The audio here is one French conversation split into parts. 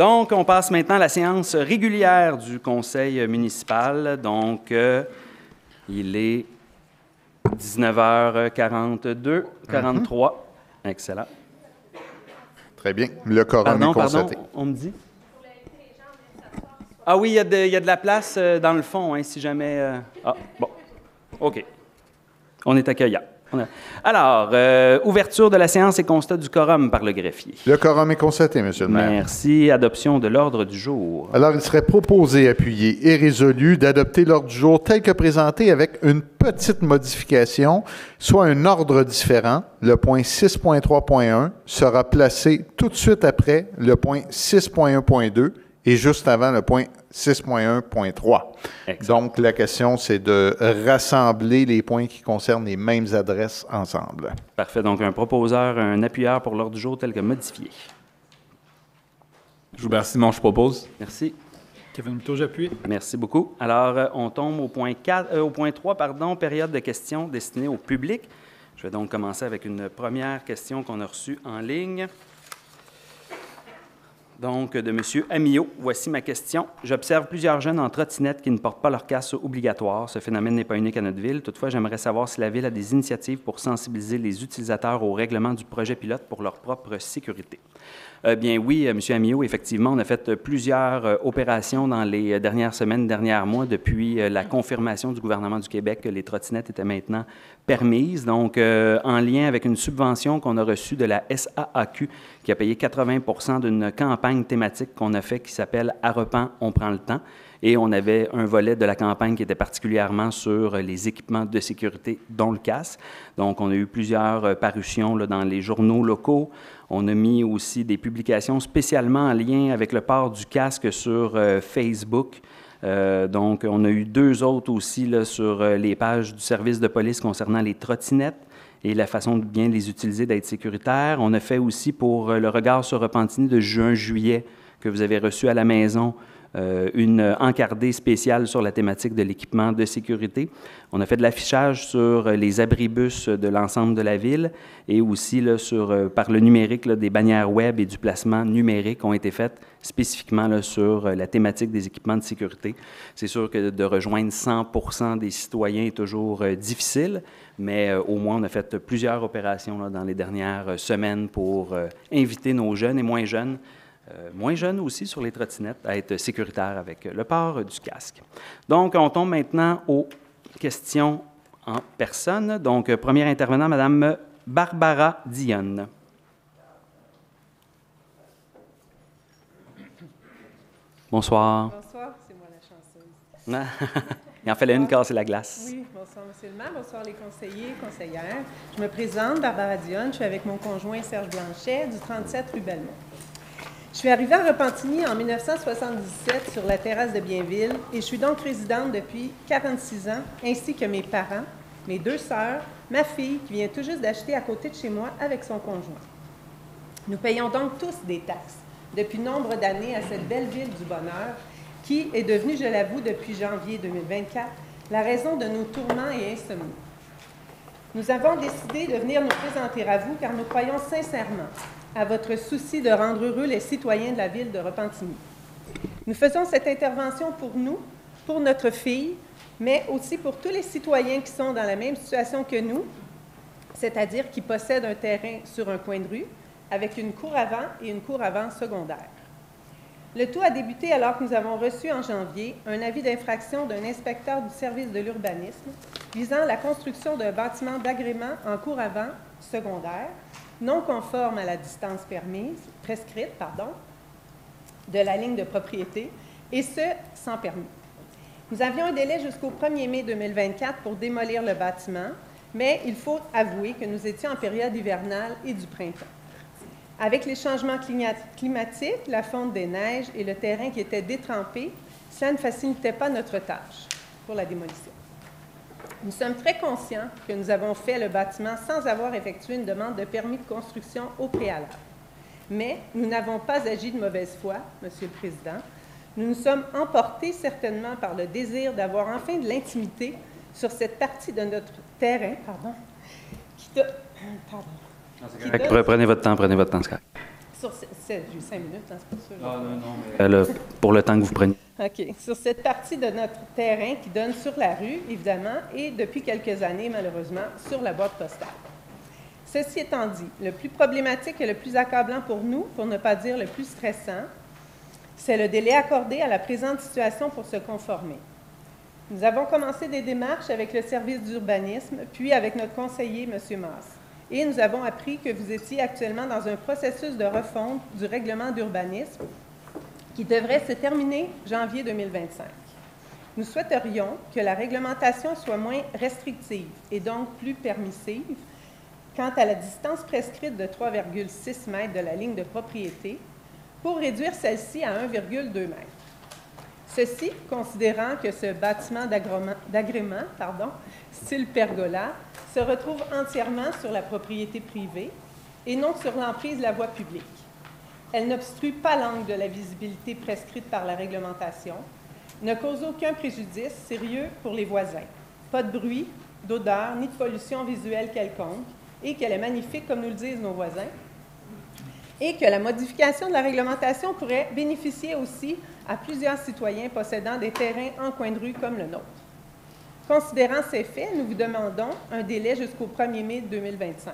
Donc, on passe maintenant à la séance régulière du conseil municipal. Donc, euh, il est 19h42, 43. Excellent. Très bien. Le quorum Pardon, est pardon, constaté. on me dit? Ah oui, il y, a de- il y a de la place euh, dans le fond, hein, si jamais... euh, Ah, bon. OK. On est accueillant. Alors, euh, ouverture de la séance et constat du quorum par le greffier. Le quorum est constaté, Monsieur le maire. Merci. Adoption de l'ordre du jour. Alors, il serait proposé, appuyé et résolu d'adopter l'ordre du jour tel que présenté avec une petite modification, soit un ordre différent. Le point 6.3.1 sera placé tout de suite après le point 6.1.2 et juste avant le point 6.1.3. Excellent. Donc, la question, c'est de rassembler les points qui concernent les mêmes adresses ensemble. Parfait. Donc, un proposeur, un appuyeur pour l'ordre du jour tel que modifié. Joubert Simon, je propose. Merci. Kevin Mito, j'appuie. Merci beaucoup. Alors, euh, on tombe au point, 4, euh, au point 3, pardon, période de questions destinées au public. Je vais donc commencer avec une première question qu'on a reçue en ligne. Donc, de M. Amio, voici ma question. J'observe plusieurs jeunes en trottinette qui ne portent pas leur casque obligatoire. Ce phénomène n'est pas unique à notre ville. Toutefois, j'aimerais savoir si la ville a des initiatives pour sensibiliser les utilisateurs au règlement du projet pilote pour leur propre sécurité. Euh, bien oui, euh, M. Amio, effectivement, on a fait euh, plusieurs euh, opérations dans les dernières semaines, derniers mois, depuis la confirmation du gouvernement du Québec que les trottinettes étaient maintenant Donc, euh, en lien avec une subvention qu'on a reçue de la SAAQ, qui a payé 80 d'une campagne thématique qu'on a fait qui s'appelle « À repas, on prend le temps ». Et on avait un volet de la campagne qui était particulièrement sur les équipements de sécurité, dont le casque. Donc, on a eu plusieurs euh, parutions dans les journaux locaux. On a mis aussi des publications spécialement en lien avec le port du casque sur euh, Facebook. Euh, donc, on a eu deux autres aussi sur euh, les pages du service de police concernant les trottinettes et la façon de bien les utiliser, d'être sécuritaire. On a fait aussi pour euh, le regard sur Repentigny de juin-juillet que vous avez reçu à la maison une encardée spéciale sur la thématique de l'équipement de sécurité. On a fait de l'affichage sur euh, les abribus de l'ensemble de la ville et aussi euh, par le numérique, des bannières web et du placement numérique ont été faites spécifiquement sur euh, la thématique des équipements de sécurité. C'est sûr que de rejoindre 100 des citoyens est toujours euh, difficile, mais euh, au moins on a fait plusieurs opérations dans les dernières euh, semaines pour euh, inviter nos jeunes et moins jeunes euh, moins jeunes aussi sur les trottinettes, à être sécuritaires avec euh, le port euh, du casque. Donc, on tombe maintenant aux questions en personne. Donc, euh, premier intervenant, Madame Barbara Dionne. Bonsoir. Bonsoir, c'est moi la chanceuse. Il en fallait une casser la glace. Oui, bonsoir, Monsieur le maire, bonsoir les conseillers, conseillères. Je me présente, Barbara Dionne, je suis avec mon conjoint Serge Blanchet du 37 rue Belmont. Je suis arrivée à Repentigny en 1977 sur la terrasse de Bienville et je suis donc résidente depuis 46 ans, ainsi que mes parents, mes deux sœurs, ma fille qui vient tout juste d'acheter à côté de chez moi avec son conjoint. Nous payons donc tous des taxes depuis nombre d'années à cette belle ville du bonheur qui est devenue, je l'avoue, depuis janvier 2024, la raison de nos tourments et insomnies. Nous avons décidé de venir nous présenter à vous car nous croyons sincèrement à votre souci de rendre heureux les citoyens de la ville de Repentigny. Nous faisons cette intervention pour nous, pour notre fille, mais aussi pour tous les citoyens qui sont dans la même situation que nous, c'est-à-dire qui possèdent un terrain sur un coin de rue avec une cour avant et une cour avant secondaire. Le tout a débuté alors que nous avons reçu en janvier un avis d'infraction d'un inspecteur du service de l'urbanisme visant la construction d'un bâtiment d'agrément en cour avant secondaire non conforme à la distance permise, prescrite, pardon, de la ligne de propriété, et ce, sans permis. Nous avions un délai jusqu'au 1er mai 2024 pour démolir le bâtiment, mais il faut avouer que nous étions en période hivernale et du printemps. Avec les changements climatiques, la fonte des neiges et le terrain qui était détrempé, cela ne facilitait pas notre tâche pour la démolition. Nous sommes très conscients que nous avons fait le bâtiment sans avoir effectué une demande de permis de construction au préalable. Mais nous n'avons pas agi de mauvaise foi, Monsieur le Président. Nous nous sommes emportés certainement par le désir d'avoir enfin de l'intimité sur cette partie de notre terrain, pardon, qui, do- pardon, qui donne- Prenez votre temps, prenez votre temps. Sur J'ai cinq minutes, hein, c'est pour ça. Ah, non, non, mais... Euh, là, pour le temps que vous prenez. OK. Sur cette partie de notre terrain qui donne sur la rue, évidemment, et depuis quelques années, malheureusement, sur la boîte postale. Ceci étant dit, le plus problématique et le plus accablant pour nous, pour ne pas dire le plus stressant, c'est le délai accordé à la présente situation pour se conformer. Nous avons commencé des démarches avec le service d'urbanisme, puis avec notre conseiller, M. Mass. Et nous avons appris que vous étiez actuellement dans un processus de refonte du règlement d'urbanisme qui devrait se terminer janvier 2025. Nous souhaiterions que la réglementation soit moins restrictive et donc plus permissive quant à la distance prescrite de 3,6 mètres de la ligne de propriété pour réduire celle-ci à 1,2 mètres. Ceci, considérant que ce bâtiment d'agrément, style pergola, se retrouve entièrement sur la propriété privée et non sur l'emprise de la voie publique. Elle n'obstrue pas l'angle de la visibilité prescrite par la réglementation, ne cause aucun préjudice sérieux pour les voisins, pas de bruit, d'odeur ni de pollution visuelle quelconque, et qu'elle est magnifique comme nous le disent nos voisins, et que la modification de la réglementation pourrait bénéficier aussi à plusieurs citoyens possédant des terrains en coin de rue comme le nôtre. Considérant ces faits, nous vous demandons un délai jusqu'au 1er mai 2025.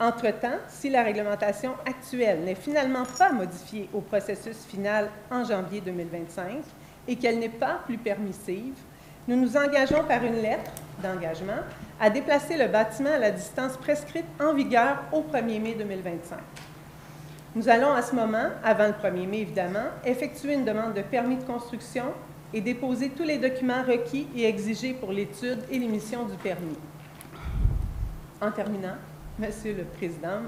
Entre-temps, si la réglementation actuelle n'est finalement pas modifiée au processus final en janvier 2025 et qu'elle n'est pas plus permissive, nous nous engageons par une lettre d'engagement à déplacer le bâtiment à la distance prescrite en vigueur au 1er mai 2025. Nous allons à ce moment, avant le 1er mai évidemment, effectuer une demande de permis de construction et déposer tous les documents requis et exigés pour l'étude et l'émission du permis. En terminant, Monsieur le Président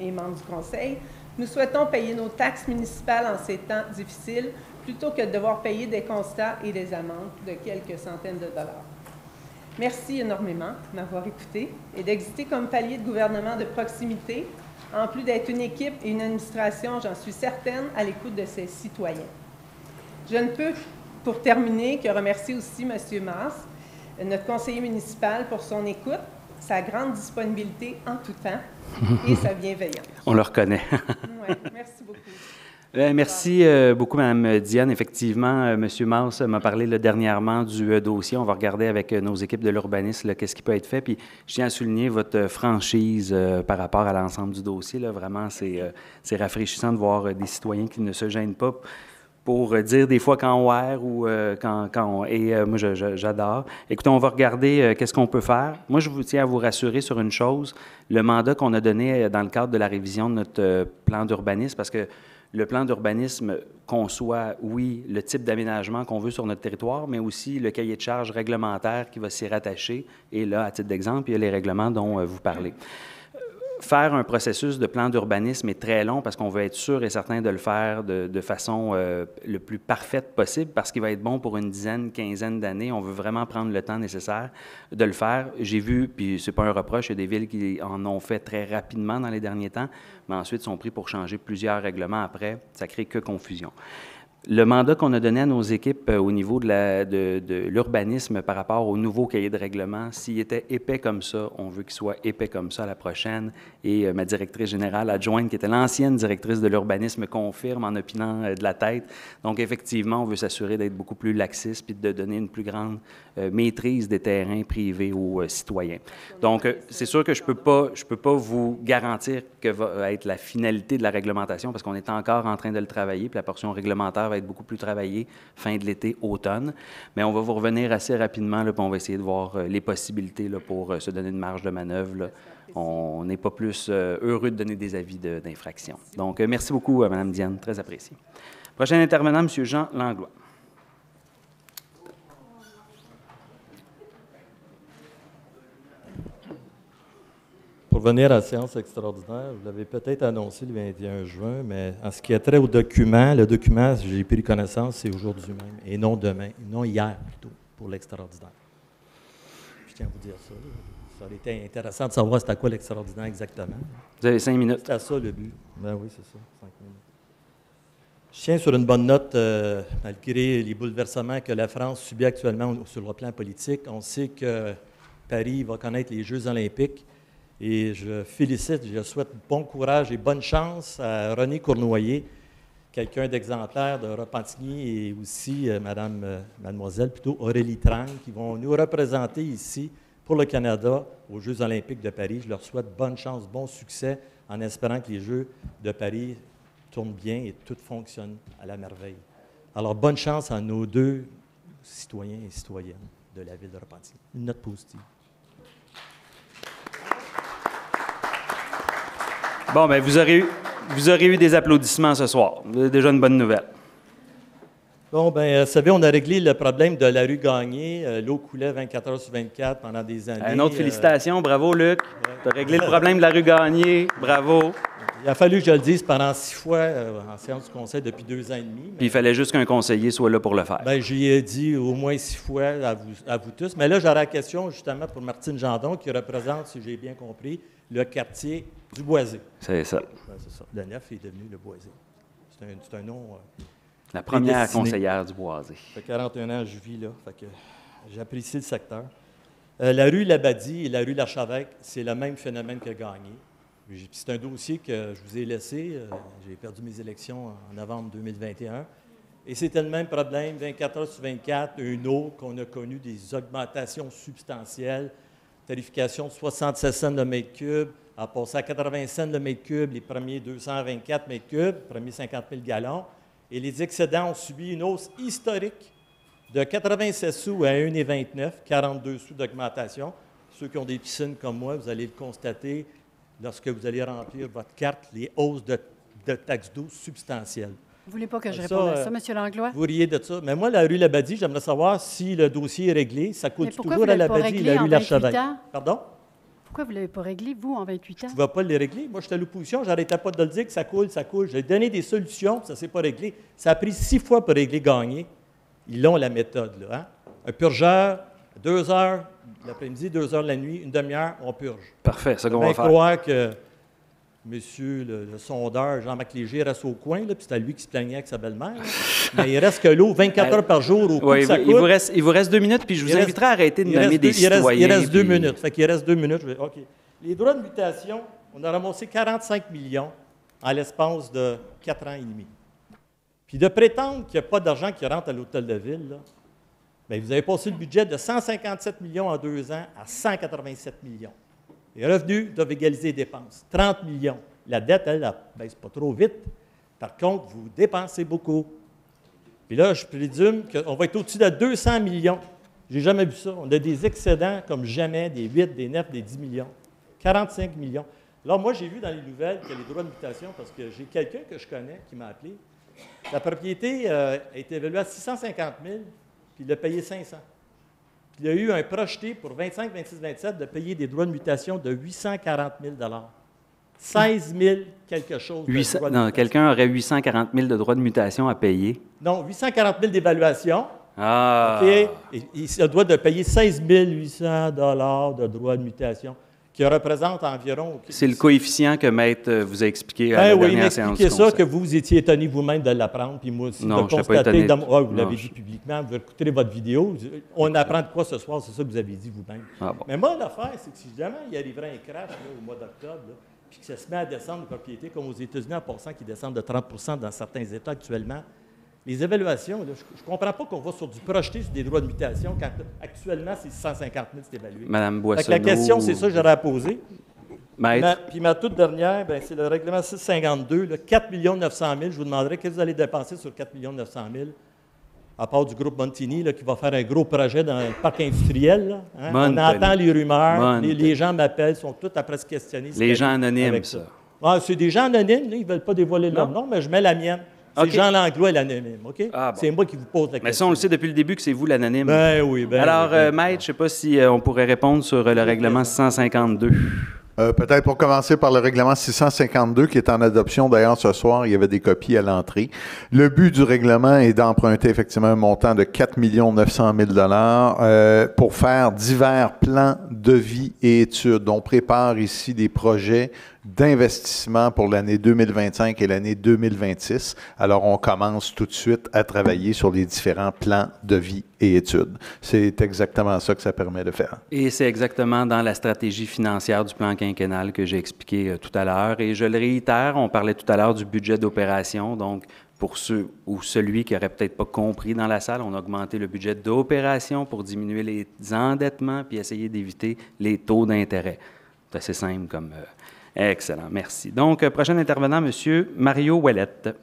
et membres du Conseil, nous souhaitons payer nos taxes municipales en ces temps difficiles plutôt que de devoir payer des constats et des amendes de quelques centaines de dollars. Merci énormément de m'avoir écouté et d'exister comme palier de gouvernement de proximité, en plus d'être une équipe et une administration, j'en suis certaine, à l'écoute de ses citoyens. Je ne peux, pour terminer, que remercier aussi M. Mars, notre conseiller municipal, pour son écoute, sa grande disponibilité en tout temps et sa bienveillance. On le reconnaît. Ouais, merci beaucoup. Euh, merci euh, beaucoup, Mme Diane. Effectivement, euh, M. Mars m'a parlé là, dernièrement du euh, dossier. On va regarder avec euh, nos équipes de l'urbanisme qu'est-ce qui peut être fait. Puis, je tiens à souligner votre franchise par rapport à l'ensemble du dossier. Là. Vraiment, c'est rafraîchissant de voir des citoyens qui ne se gênent pas pour euh, dire des fois quand on erre ou euh, quand, quand on... Et euh, moi, j'adore. Écoutez, on va regarder qu'est-ce qu'on peut faire. Moi, je vous tiens à vous rassurer sur une chose. Le mandat qu'on a donné dans le cadre de la révision de notre plan d'urbanisme, parce que le plan d'urbanisme conçoit, oui, le type d'aménagement qu'on veut sur notre territoire, mais aussi le cahier de charges réglementaire qui va s'y rattacher. Et là, à titre d'exemple, il y a les règlements dont vous parlez faire un processus de plan d'urbanisme est très long parce qu'on veut être sûr et certain de le faire de, façon euh, le plus parfaite possible parce qu'il va être bon pour une dizaine, quinzaine d'années. On veut vraiment prendre le temps nécessaire de le faire. J'ai vu, puis c'est pas un reproche, il y a des villes qui en ont fait très rapidement dans les derniers temps, mais ensuite sont pris pour changer plusieurs règlements après. Ça crée que confusion. Le mandat qu'on a donné à nos équipes euh, au niveau de l'urbanisme par rapport au nouveau cahier de règlement, s'il était épais comme ça, on veut qu'il soit épais comme ça la prochaine. Et euh, ma directrice générale adjointe, qui était l'ancienne directrice de l'urbanisme, confirme en opinant euh, de la tête. Donc, effectivement, on veut s'assurer d'être beaucoup plus laxiste puis de donner une plus grande maîtrise des terrains privés aux citoyens. Donc, c'est sûr que je peux pas, peux pas vous garantir que va être la finalité de la réglementation parce qu'on est encore en train de le travailler, puis la portion réglementaire va être beaucoup plus travaillée fin de l'été, automne. Mais on va vous revenir assez rapidement, là, puis on va essayer de voir euh, les possibilités là, pour euh, se donner une marge de manœuvre. On n'est pas plus euh, heureux de donner des avis d'infraction. Donc, merci beaucoup, Mme Diane, très apprécié. Prochain intervenant, M. Jean Langlois. Pour venir à la séance extraordinaire, vous l'avez peut-être annoncé le 21 juin, mais en ce qui a trait au document, le document, j'ai pris connaissance, c'est aujourd'hui même, et non demain, non hier plutôt, pour l'extraordinaire. Je tiens à vous dire ça. Ça aurait été intéressant de savoir c'était à quoi l'extraordinaire exactement. Vous avez cinq minutes. C'était ça le but. Ben oui, c'est ça, cinq minutes. Je tiens sur une bonne note, euh, malgré les bouleversements que la France subit actuellement sur le plan politique. On sait que Paris va connaître les Jeux olympiques Et je félicite, je souhaite bon courage et bonne chance à René Cournoyer, quelqu'un d'exemplaire de Repentigny, et aussi euh, Madame, euh, Mademoiselle, plutôt Aurélie Trang, qui vont nous représenter ici pour le Canada aux Jeux olympiques de Paris. Je leur souhaite bonne chance, bon succès, en espérant que les Jeux de Paris tournent bien et tout fonctionne à la merveille. Alors, bonne chance à nos deux citoyens et citoyennes de la ville de Repentigny. Une note positive. Bon, ben vous aurez, eu, vous aurez eu des applaudissements ce soir. Déjà une bonne nouvelle. Bon, bien, euh, vous savez, on a réglé le problème de la rue Gagné. Euh, L'eau coulait 24 heures sur 24 pendant des années. Une autre Euh, félicitation. Bravo, Luc. Tu as réglé le problème de la rue Gagné. Bravo. il a fallu que je le dise pendant six fois euh, en séance du conseil depuis deux ans et demi. mais- Puis il fallait juste qu'un conseiller soit là pour le faire. Ben, j'y ai dit au moins six fois à vous, à vous tous. Mais là, j'aurais la question justement pour Martine Gendon, qui représente, si j'ai bien compris, le quartier du Boisé. C'est ça. Ben, c'est ça. Est devenu le Boisé. C'est un, c'est un nom. euh, La première conseillère du Boisé. Ça fait 41 ans que je vis là. Fait que j'apprécie le secteur. Euh, la rue Labadie et la rue L'Archevêque, c'est le même phénomène que Gagné. C'est un dossier que je vous ai laissé. euh, J'ai perdu mes élections en novembre 2021. Et c'était le même problème, 24 heures sur 24, une eau qu'on a connu des augmentations substantielles, tarification de 76 cents le mètre cube, a passé à 80 cents le mètre cube, les premiers 224 mètres cubes, les premiers 50 000 gallons. Et les excédents ont subi une hausse historique de 96 sous à 1,29, 42 sous d'augmentation. Ceux qui ont des piscines comme moi, vous allez le constater lorsque vous allez remplir votre carte, les hausses de, de taxes d'eau substantielles. Vous voulez pas que je réponde à euh, ça, M. Langlois? Vous riez de ça. Mais moi, la rue Labadie, j'aimerais savoir si le dossier est réglé. Ça coûte toujours à Labadie la rue 28 L'Archevêque. Pardon? Pourquoi vous ne l'avez pas réglé, vous, en 28 ans? Je ne pouvais pas le régler? Moi, j'étais à l'opposition, j'arrêtais pas de le dire que ça coule, ça coule. J'ai donné des solutions, ça ne s'est pas réglé. Ça a pris six fois pour régler gagner. Ils ont la méthode, là. hein? Un purgeur, deux heures l'après-midi, deux heures la nuit, une demi-heure, on purge. Parfait, c'est ce qu'on va faire. croire que monsieur le, le sondeur, Jean-Marc Léger, reste au coin, puis c'est à lui qui se plaignait avec sa belle-mère. Mais il reste que l'eau 24 heures par jour au que ça il, vous reste, il vous reste deux minutes, puis je vous reste- inviterai à arrêter de nommer des il reste-. Il reste deux minutes. Fait qu'il reste deux minutes. Je vais- OK. Les droits de mutation, on a ramassé 45 millions en l'espace de quatre ans et demi. Puis de prétendre qu'il n'y a pas d'argent qui rentre à l'hôtel de ville, là, bien, vous avez passé le budget de 157 millions en deux ans à 187 millions. Les revenus doivent égaliser les dépenses. 30 millions. La dette, elle, ne baisse pas trop vite. Par contre, vous dépensez beaucoup. Puis là, je présume qu'on va être au-dessus de 200 millions. J'ai jamais vu ça. On a des excédents comme jamais, des 8, des 9, des 10 millions. 45 millions. Là, moi, j'ai vu dans les nouvelles que les droits de mutation, parce que j'ai quelqu'un que je connais qui m'a appelé, la propriété euh, a été évaluée à 650 000, puis il a payé 500. Il y a eu un projeté pour 25, 26, 27 de payer des droits de mutation de 840 000 16 000 quelque chose. de 800 droits de non, quelqu'un aurait 840 000 de droits de mutation à payer? Non, 840 000 d'évaluation. Ah! OK? Et, il se doit de payer 16 800 de droits de mutation, qui représente environ... C'est le coefficient que Maître vous a expliqué à Ben la oui, dernière séance m'expliquait ça, que vous étiez étonné vous-même de l'apprendre, puis moi aussi Non, de je pas constater... dans- Ah, vous l'avez dit publiquement, vous écouterez votre vidéo. On apprend de quoi ce soir, c'est ça que vous avez dit vous-même. Ah bon. Mais moi, l'affaire, c'est que si jamais il arriverait un crash là, au mois d'octobre, puis que ça se met à descendre les propriétés, comme aux États-Unis en passant, qui descendent de 30% dans certains États actuellement, les évaluations, là, je ne comprends pas qu'on va sur du projeté sur des droits de mutation quand actuellement, c'est 150 000 c'est évalué. Madame Boissonneau... la question, c'est ça que j'aurais à poser. Ma- puis ma toute dernière, ben, c'est le règlement 652, là, 4 900 000. Je vous demanderai qu'est-ce que vous allez dépenser sur 4 900 000, à part du groupe Montini, là, qui va faire un gros projet dans le parc industriel. là, hein? On entend les rumeurs, les, les gens m'appellent, sont tous après se questionner. les gens anonymes, avec ça. Ah, c'est des gens anonymes, là, ils ne veulent pas dévoiler leur nom, mais je mets la mienne. C'est. Jean Langlois, l'anonyme, OK? Ah, bon. C'est moi qui vous pose la Mais ça, question. on le sait depuis le début que c'est vous l'anonyme. Ben oui, ben Alors, oui, ben euh. Maître, je ne sais pas si euh, on pourrait répondre sur euh, le règlement 652. Euh, Peut-être pour commencer par le règlement 652 qui est en adoption d'ailleurs ce soir, il y avait des copies à l'entrée. Le but du règlement est d'emprunter effectivement un montant de 4 900 000 dollars euh, pour faire divers plans de vie et études. On prépare ici des projets d'investissement pour l'année 2025 et l'année 2026. Alors, on commence tout de suite à travailler sur les différents plans de vie et études. C'est exactement ça que ça permet de faire. Et c'est exactement dans la stratégie financière du plan quinquennal que j'ai expliqué euh, tout à l'heure. Et je le réitère, on parlait tout à l'heure du budget d'opération. Donc, pour ceux ou celui qui n'aurait peut-être pas compris dans la salle, on a augmenté le budget d'opération pour diminuer les endettements puis essayer d'éviter les taux d'intérêt. C'est assez simple comme... Euh, excellent, merci. Donc, euh, prochain intervenant, M. Mario Ouellette.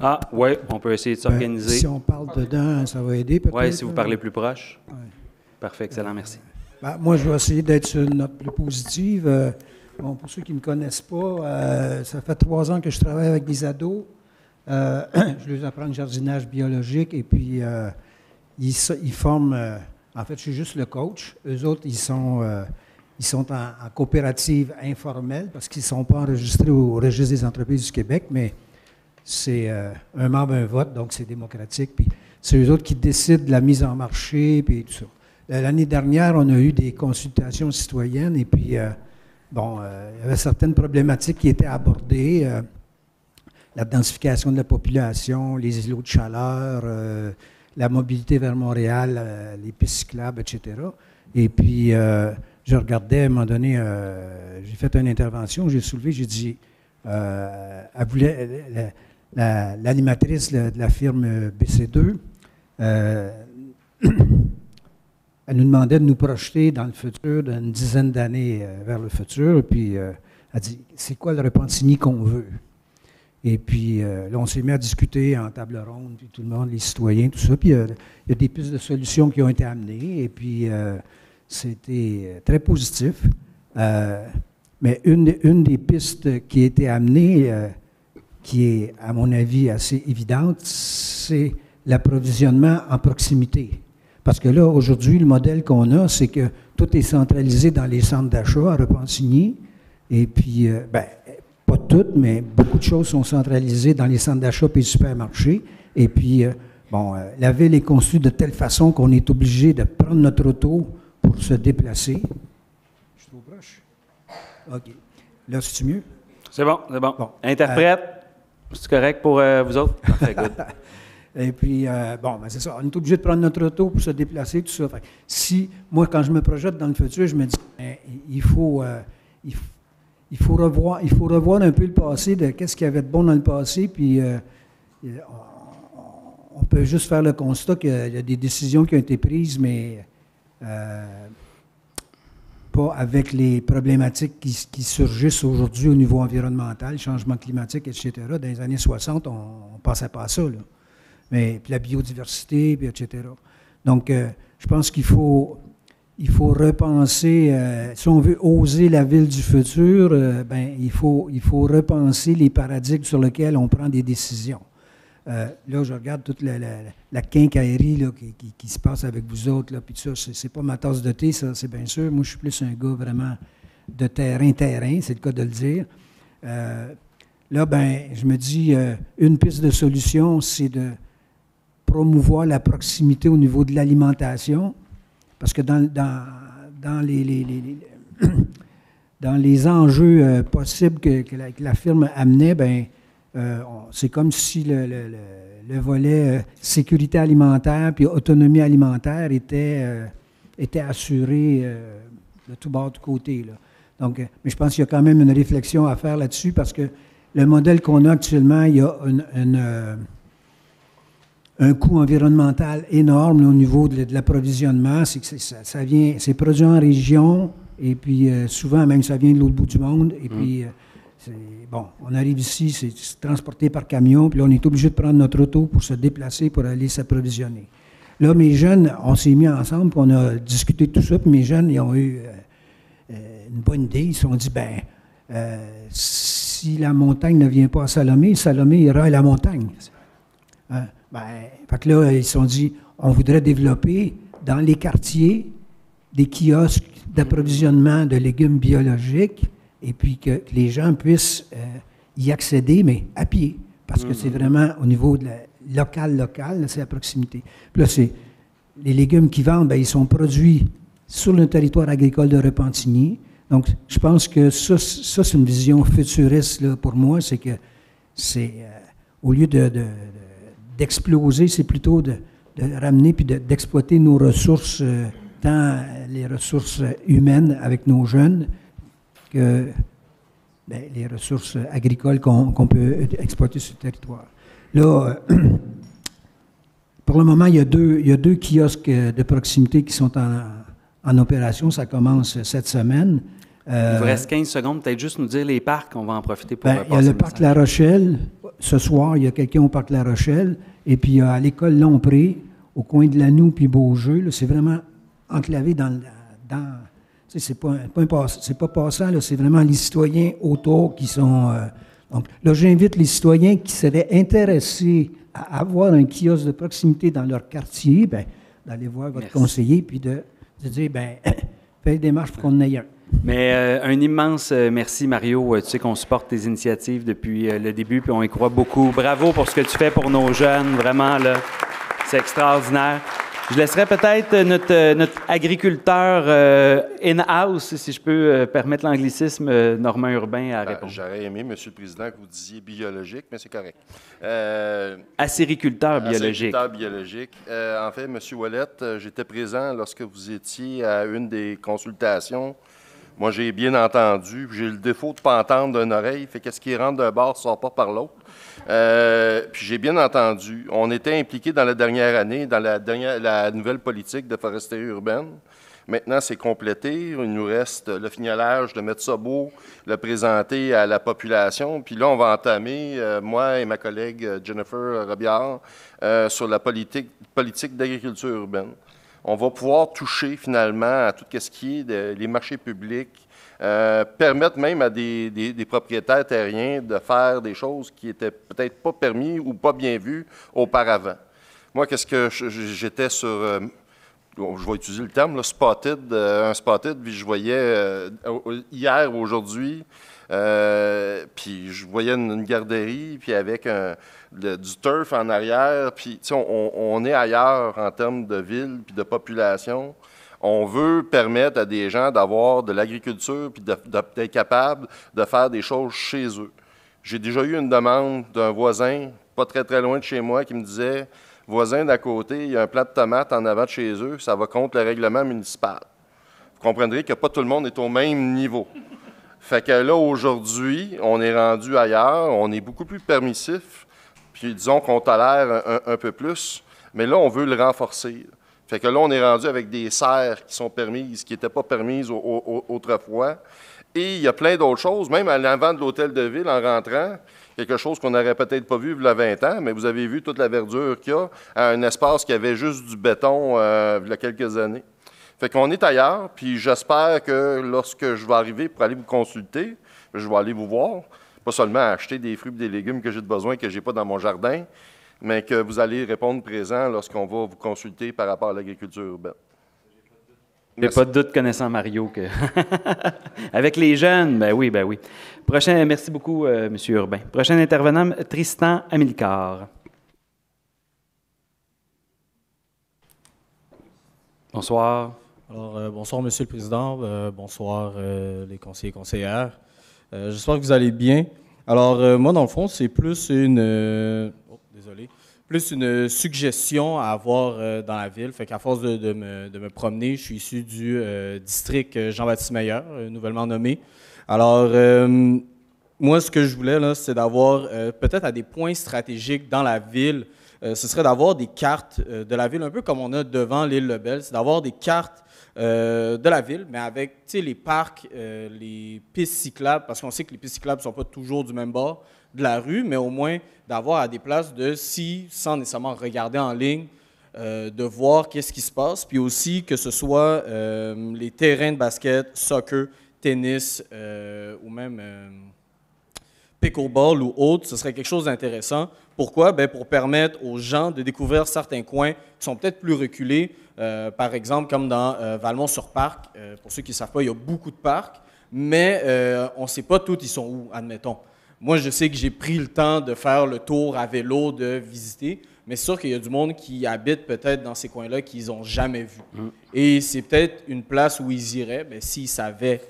Ah, oui, on peut essayer de Ben, s'organiser. si on parle dedans, ça va aider peut-être. Oui, si vous là. parlez plus proche. Ouais. Parfait, excellent, merci. Ben, moi, je vais essayer d'être sur une note plus positive. Euh, bon, pour ceux qui ne me connaissent pas, euh, ça fait trois ans que je travaille avec des ados. Euh, je leur apprends le jardinage biologique et puis euh, ils, forment. euh, en fait, je suis juste le coach. Eux autres, ils sont, ils sont en, coopérative informelle parce qu'ils ne sont pas enregistrés au registre des entreprises du Québec, mais c'est un membre, un vote, donc c'est démocratique. Puis c'est eux autres qui décident de la mise en marché, puis tout ça. L'année dernière, on a eu des consultations citoyennes, et puis, bon, il y avait certaines problématiques qui étaient abordées. La densification de la population, les îlots de chaleur, euh, la mobilité vers Montréal, euh, les pistes cyclables, etc. Et puis, euh, je regardais, à un moment donné, j'ai fait une intervention, j'ai soulevé, j'ai dit, voulait, la- l'animatrice de la firme euh, BC2, euh, elle nous demandait de nous projeter dans le futur, d'une dizaine d'années vers le futur. Puis, elle dit, c'est quoi le Repentigny qu'on veut? Et puis, euh, là, on s'est mis à discuter en table ronde, puis tout le monde, les citoyens, tout ça. Puis, euh, il y a des pistes de solutions qui ont été amenées. Et puis, euh, c'était très positif. Mais une, une des pistes qui a été amenée, qui est, à mon avis, assez évidente, c'est l'approvisionnement en proximité. Parce que là, aujourd'hui, le modèle qu'on a, c'est que tout est centralisé dans les centres d'achat à Repentigny. Et puis, ben, toutes, mais beaucoup de choses sont centralisées dans les centres d'achat et les supermarchés. Et puis, euh, bon, euh, la ville est conçue de telle façon qu'on est obligé de prendre notre auto pour se déplacer. Je suis trop proche? OK. Là, c'est mieux? C'est bon, c'est bon. Bon. Interprète, c'est correct pour euh, vous autres? Parfait, good. Et puis, euh, bon, ben c'est ça. On est obligé de prendre notre auto pour se déplacer, tout ça. Fait si, moi, quand je me projette dans le futur, je me dis, ben, il faut, euh, il, il faut revoir, il faut revoir un peu le passé de qu'est-ce qu'il y avait de bon dans le passé, puis euh, on, on peut juste faire le constat qu'il y a des décisions qui ont été prises, mais euh, pas avec les problématiques qui, surgissent aujourd'hui au niveau environnemental, changement climatique, etc. Dans les années 60, on ne pensait pas à ça. Mais puis la biodiversité, puis etc. Donc, euh, je pense qu'il faut, il faut repenser, euh, si on veut oser la ville du futur, euh, ben, il, faut, il faut repenser les paradigmes sur lesquels on prend des décisions. Euh, là, je regarde toute la, quincaillerie là, qui, qui- qui se passe avec vous autres, là, puis ça, pas ma tasse de thé, ça, c'est bien sûr. Moi, je suis plus un gars vraiment de terrain-terrain, c'est le cas de le dire. Là, ben, je me dis, une piste de solution, c'est de promouvoir la proximité au niveau de l'alimentation, parce que dans, dans, dans les, dans les enjeux euh, possibles que, que la, firme amenait, ben, euh, c'est comme si le, le- le- le volet euh, sécurité alimentaire puis autonomie alimentaire était, était assuré de tout bord, de côté. Là. Donc, mais je pense qu'il y a quand même une réflexion à faire là-dessus parce que le modèle qu'on a actuellement, il y a une, un coût environnemental énorme là, au niveau de, de l'approvisionnement. C'est que c'est- ça, ça vient, c'est produit en région et puis euh, souvent même ça vient de l'autre bout du monde. Et puis, euh, bon, on arrive ici, c'est transporté par camion, puis là, on est obligé de prendre notre auto pour se déplacer, pour aller s'approvisionner. Là, mes jeunes, on s'est mis ensemble, puis on a discuté de tout ça, puis mes jeunes, ils ont eu euh, une bonne idée. Ils se sont dit, ben, si la montagne ne vient pas à Salomé, Salomé ira à la montagne. Hein? Ben, fait que là, ils se sont dit, on voudrait développer dans les quartiers des kiosques d'approvisionnement de légumes biologiques et puis que, que les gens puissent euh, y accéder, mais à pied. Parce que c'est vraiment au niveau de la, local, local, c'est à proximité. Puis là, c'est les légumes qu'ils vendent, ben, ils sont produits sur le territoire agricole de Repentigny. Donc, je pense que ça, ça, c'est une vision futuriste là, pour moi, c'est que c'est euh, au lieu de- d'exploser, c'est plutôt de, ramener puis de- d'exploiter nos ressources, euh, tant les ressources humaines avec nos jeunes que ben, les ressources agricoles qu'on peut exploiter sur le territoire. Là, euh, pour le moment, il y a deux, kiosques de proximité qui sont en opération. Ça commence cette semaine. Euh, Il vous reste 15 secondes, peut-être juste nous dire les parcs, on va en profiter pour ben, il y a passer le parc. La Rochelle. Ce soir, il y a quelqu'un au parc La Rochelle. Et puis, il y a à l'école Lompré, au coin de Lanou puis Beaujeu. C'est vraiment enclavé dans. le- dans c'est pas, pas, c'est pas passant, c'est vraiment les citoyens autour qui sont. euh, donc, là, j'invite les citoyens qui seraient intéressés à avoir un kiosque de proximité dans leur quartier, ben, d'aller voir votre Merci. conseiller puis de, de dire, ben, faites des démarches pour qu'on en ait un. Mais euh, un immense euh, merci, Mario. Euh, tu sais qu'on supporte tes initiatives depuis le début, puis on y croit beaucoup. Bravo pour ce que tu fais pour nos jeunes, vraiment, là. C'est extraordinaire. Je laisserai peut-être notre, notre agriculteur euh, in-house, si je peux euh, permettre l'anglicisme, euh, Normand Urbain, à Ben, répondre. J'aurais aimé, Monsieur le Président, que vous disiez biologique, mais c'est correct. Acériculteur biologique. Agriculteur biologique. En fait, Monsieur Wallet, euh, j'étais présent lorsque vous étiez à une des consultations. Moi, j'ai bien entendu. J'ai le défaut de ne pas entendre d'une oreille. Fait qu'est-ce qui rentre d'un bord sort pas par l'autre. Euh, puis j'ai bien entendu. On était impliqués dans la dernière année, dans la, dernière, nouvelle politique de foresterie urbaine. Maintenant, c'est complété. Il nous reste le fignolage, de mettre ça beau, le présenter à la population. Puis là, on va entamer, euh, moi et ma collègue euh, Jennifer Robillard, sur la politique, politique d'agriculture urbaine. On va pouvoir toucher finalement à tout ce qui est de- les marchés publics, euh, permettre même à des, propriétaires terriens de faire des choses qui étaient peut-être pas permis ou pas bien vues auparavant. Moi, qu'est-ce que j'étais sur, euh, je vais utiliser le terme, là, spotted, euh, un spotted, puis je voyais euh, hier, aujourd'hui, euh, puis je voyais une, garderie, puis avec un- du turf en arrière, puis on, on est ailleurs en termes de ville puis de population. On veut permettre à des gens d'avoir de l'agriculture puis d'être capable de faire des choses chez eux. J'ai déjà eu une demande d'un voisin, pas très très loin de chez moi, qui me disait Voisin d'à côté, il y a un plat de tomates en avant de chez eux, ça va contre le règlement municipal. Vous comprendrez que pas tout le monde est au même niveau. Fait que là, aujourd'hui, on est rendu ailleurs, on est beaucoup plus permissif, puis disons qu'on tolère un, peu plus, mais là, on veut le renforcer. Fait que là, on est rendu avec des serres qui sont permises, qui n'étaient pas permises au- au- au- autrefois. Et il y a plein d'autres choses, même à l'avant de l'hôtel de ville, en rentrant, quelque chose qu'on n'aurait peut-être pas vu il y a 20 ans, mais vous avez vu toute la verdure qu'il y a à un espace qui avait juste du béton euh, il y a quelques années. Fait qu'on est ailleurs, puis j'espère que lorsque je vais arriver pour aller vous consulter, je vais aller vous voir, pas seulement acheter des fruits et des légumes que j'ai de besoin que je n'ai pas dans mon jardin, mais que vous allez répondre présent lorsqu'on va vous consulter par rapport à l'agriculture urbaine. J'ai pas de doute connaissant Mario que. Avec les jeunes, ben oui, ben oui. Prochain, merci beaucoup, euh, M. Urbain. Prochain intervenant, Tristan Amilcar. Bonsoir. Alors, euh, bonsoir, Monsieur le Président. Euh, bonsoir, euh, les conseillers et conseillères. Euh, J'espère que vous allez bien. Alors, euh, moi, dans le fond, c'est plus une... euh, oh, désolé. Plus une suggestion à avoir euh, dans la ville. Fait qu'à force de, me, promener, je suis issu du euh, district Jean-Baptiste Meyer, euh, nouvellement nommé. Alors, euh, moi, ce que je voulais, c'est d'avoir euh, peut-être à des points stratégiques dans la ville, euh, ce serait d'avoir des cartes euh, de la ville, un peu comme on a devant l'île Lebel, c'est d'avoir des cartes euh, de la ville, mais avec les parcs, euh, les pistes cyclables, parce qu'on sait que les pistes cyclables ne sont pas toujours du même bord de la rue, mais au moins d'avoir à des places de, si, sans nécessairement regarder en ligne, euh, de voir qu'est-ce qui se passe, puis aussi que ce soit euh, les terrains de basket, soccer, tennis euh, ou même pickleball ou autre, ce serait quelque chose d'intéressant. Pourquoi? Ben pour permettre aux gens de découvrir certains coins qui sont peut-être plus reculés. Par exemple, comme dans Valmont-sur-Parc. Pour ceux qui ne savent pas, il y a beaucoup de parcs, mais on ne sait pas tous ils sont où, admettons. Moi, je sais que j'ai pris le temps de faire le tour à vélo, de visiter, Mais c'est sûr qu'il y a du monde qui habite peut-être dans ces coins-là qu'ils n'ont jamais vu. Et c'est peut-être une place où ils iraient, mais s'ils savaient